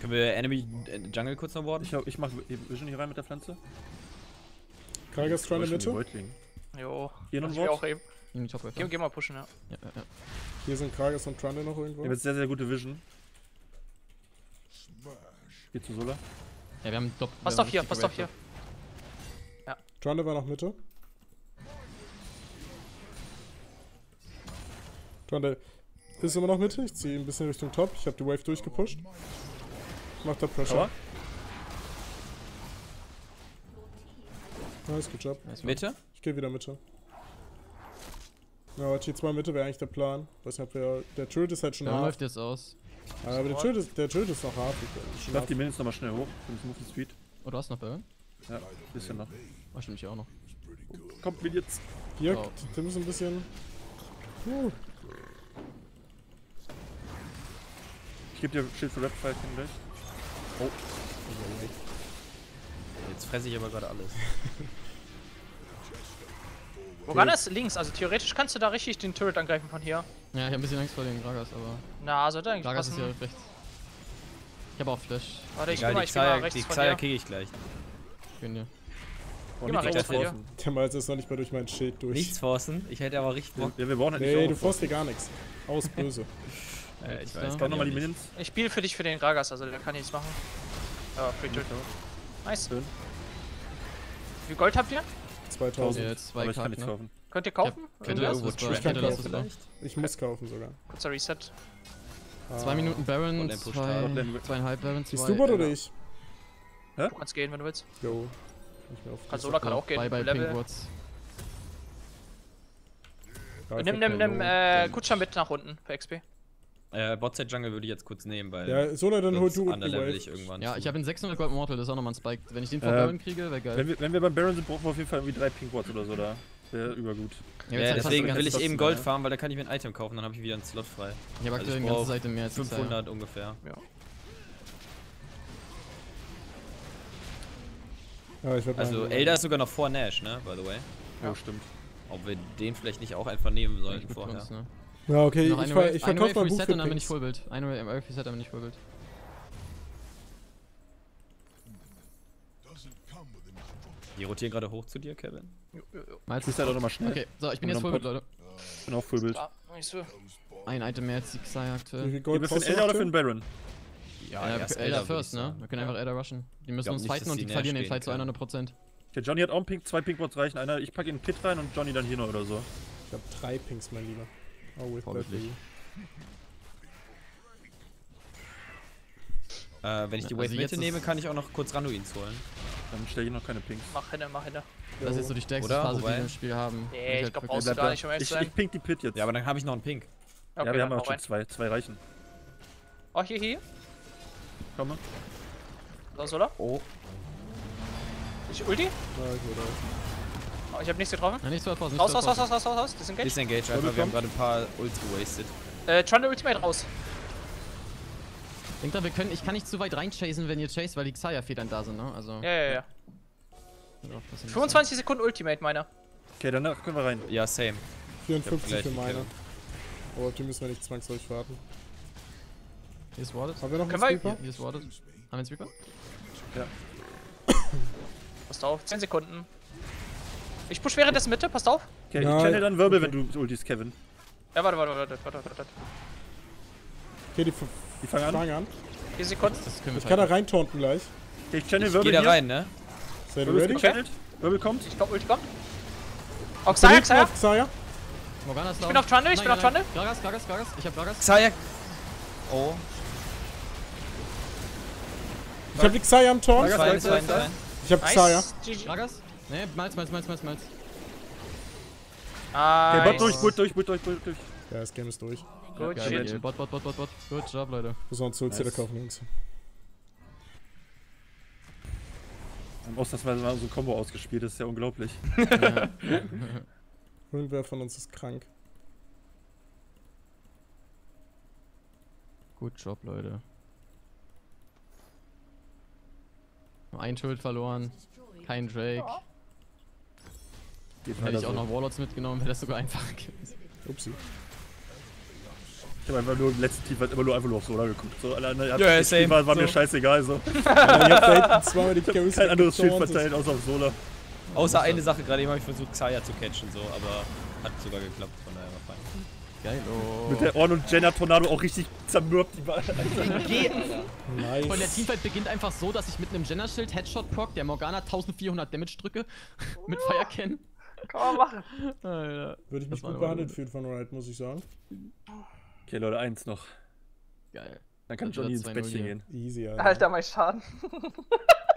Können wir Enemy äh, Jungle kurz noch warten? Ich, ich mach Vision hier rein mit der Pflanze. Kragas Stranded Mitte. Voidling. Jo. Hier noch ein ich auch Wort. In die Top. Geh, geh mal pushen, ja. Ja, ja, ja. Hier sind Kragas und Trundle noch Ich irgendwo. hab jetzt sehr, sehr gute Vision. Geht zu Sola. Ja, wir haben Dopp. Passt auf hier, passt auf hier. gerappt. Trundle war noch Mitte. Trundle ist immer noch Mitte. Ich ziehe ein bisschen Richtung Top. Ich habe die Wave durchgepusht. Macht da Pressure. Tower? Nice, good job. Nice, Mitte? Ich gehe wieder Mitte. Ja, T2 Mitte wäre eigentlich der Plan. Weiß nicht, ob wir. Der Turret ist halt schon Der hart. läuft jetzt aus. Aber der Turret ist, der Turret ist noch hart. Ich darf die Minions nochmal schnell hoch. Für Movement Speed. Oh, du hast noch Baron? Ja, bisschen noch. Oh, stimmt, ich auch noch. Kommt Minions. Hier, Oh. Tim ist ein bisschen. Puh. Ich gebe dir Schild für Rapfire gleich. Jetzt fresse ich aber gerade alles. Woran ist links? Also theoretisch kannst du da richtig den Turret angreifen von hier. Ja, ich hab ein bisschen Angst vor den Gragas, aber. Na, sollte eigentlich Gragas ist ja rechts. Ich hab auch Flash. Warte, ich Egal, geh mal, die ich geh mal Xayah, rechts die Xayah dir. kriege ich gleich. Gönn dir. Oh, nicht dir. forcen. Der Malz ist noch nicht mal durch mein Schild durch. Nichts forcen. Ich hätte aber richtig Bock. Ja, wir brauchen halt Nee, du nicht forst dir gar nichts. Aus böse. Äh, ich weiß gar nochmal die nicht. Minions. Ich spiele für dich für den Gragas, also der kann nichts machen. Ja, Free Turret. Nice. Schön. Wie viel Gold habt ihr? 2000. Ja, jetzt zwei Aber ich kann nichts Ne? kaufen. Könnt ihr kaufen? Irgendwo Trash Ich könnte kaufen vielleicht? Ich muss kaufen sogar. Kurzer Reset. Zwei Minuten Baron, zwei, zweieinhalb Baron, zwei. Bist du Bot oder ich? Du kannst gehen, wenn du willst. Jo. Casola kann auch gehen. Bye bye Level. Pink. Ja, ich Nimm, nimm, nimm, äh, Kutscher mit nach unten für XP. Äh, Botside Jungle würde ich jetzt kurz nehmen, weil Ja, Sola, dann hol du die underlevel Wave. ich irgendwann. Ja, zu. ich habe in 600 Gold Mortal, das ist auch nochmal ein Spike. Wenn ich den vor Äh, Baron kriege, wäre geil. Wenn wir, wenn wir beim Baron sind, brauchen wir auf jeden Fall irgendwie drei Pink Wards oder so da. Wäre übergut. Ja, Ja, deswegen will ich eben Gold farmen, weil da kann ich mir ein Item kaufen, dann habe ich wieder einen Slot frei. Ich habe Also aktuell ich eine ganze brauch Seite mehr als die Xayah. 500 ungefähr. Ja, ich würd Also Elder ist sogar noch vor Nash, ne, by the way. Ja, stimmt. Ob wir den vielleicht nicht auch einfach nehmen Ja, sollten vorher. uns, ne? Ja, okay, Noch ich, eine ver ich verkaufe mein Buch Reset und dann bin ich. Fullbild. Eine Wave Reset, dann bin ich Fullbild. Die rotieren gerade hoch zu dir, Kevin. Malz Ziehst halt auch nochmal schnell. Okay, so, ich bin Und jetzt dann Fullbild, Leute. Ich bin auch so. Ein Item mehr als die Xayah Wie aktuell. wir für du Elder oder für den? Baron? Ja, Ja, erst Elder Elder, first, ne? Wir können einfach Elder rushen. Die müssen uns fighten und die verlieren den Fight zu gehen 100%. Der Johnny hat auch einen Pink, zwei Pink Wards reichen. Einer, ich packe ihn in den Pit rein und Johnny dann hier noch oder so. Ich hab drei Pinks, mein Lieber. Oh, with baby. Äh, wenn ich die Also Wave jetzt Mitte nehme, kann ich auch noch kurz Randuins holen. Dann stelle ich noch keine Pinks. Mach hinne, mach hinne. Das ist jetzt so die stärkste Oder? Phase, die Wobei- wir im Spiel haben. Nee, Wenn ich halt glaub, wirklich- brauchst du gar nicht, um ehrlich ich, zu sein. ich pink die Pit jetzt. Ja, aber dann habe ich noch einen Pink. ja, wir haben auch schon rein. zwei. Zwei reichen. Oh, hier, hier. Komm mal. Was, oder? Oh. Ich Ulti? Ja, ich Oh, ich hab nichts getroffen. Ja, nicht so nicht Raus, raus, raus, raus, raus, raus, raus. Disengage. Disengage einfach, wir haben gerade ein paar Ults gewastet. Äh, Trundle Ultimate raus. Denkt dran, wir können, ich kann nicht zu weit reinchasen, wenn ihr chase, weil die Xayah-Federn da sind, ne? Also. Ja, ja, ja. Ja, das sind 25 Sekunden Ultimate, meiner. Okay, danach können wir rein. Ja, same. 54 gleich für die meine. Aber die müssen wir nicht zwangsläufig warten. Hier ist Warded. Haben wir noch Können einen wir- Sweeper? Hier ist Warded. Haben wir einen Sweeper? Passt auf. 10 Sekunden. Ich push währenddessen Mitte, passt auf. Okay, Nein. ich channel dann Wirbel, wenn du ultist, Kevin. Ja, warte, warte, warte, warte, warte, warte. Okay, die Die fangen an. fangen an. 4 Sekunden. Das können wir Ich kann da fighten. reintaunten gleich. Okay, ich channel Ich Wirbel geh da rein, ne? Seid ihr ready? Wirbel kommt. Ich glaub, Ulti kommt. Oh, Xayah, Xayah, auf Xayah. Morgana ist Ich bin auf Trundle, ich bin auf Trundle. Gragas, Gragas, Gragas. Ich hab Gragas. Xayah. Oh. Ich hab die Xayah am fein. Ich hab Xayah. Gragas? Ne, Malz, Malz, Malz, Malz, Malz. Okay, Bot durch. Bot durch, Bot durch, Bot durch. Ja, das Game ist durch. Gut, Geil, shit. Bot, Bot, Bot, Bot, Bot. Good job, Leute. Müssen wir uns Soul Nice. kaufen, Jungs. Haben ausnahmsweise mal so ein Combo ausgespielt, das ist ja unglaublich. Ja. Irgendwer von uns ist krank. Good job, Leute. Nur Ein Schild verloren. Kein Drake. Geht Hätte ich auch so. noch Warlords mitgenommen, wäre das sogar einfacher gewesen. Upsi. Ich habe einfach nur im letzten Team halt immer nur einfach nur auf Solar geguckt. So, alle anderen Ja, ja, war, war mir So. scheißegal. So. Ja, ich hab da hinten zweimal die Carries Kein anderes Schild verteilt, außer auf Solar. Außer eine Sache, gerade eben habe ich versucht, Xayah zu catchen, so, aber hat sogar geklappt, von daher war fein. Geil, oh. Mit der Orn und Jenna Tornado auch richtig zermürbt die Ball. Nice. Und der Teamfight beginnt einfach so, dass ich mit einem Jenner-Schild Headshot proc, der Morgana 1400 Damage drücke. mit Firecan. Kann man machen. Alter. Würde ich mich gut behandelt fühlen von Riot, muss ich sagen. Okay, Leute, eins noch. Geil. Dann kann Johnny ins 2-0 Bettchen gehen. Easy, Alter. Alter, mein Schaden.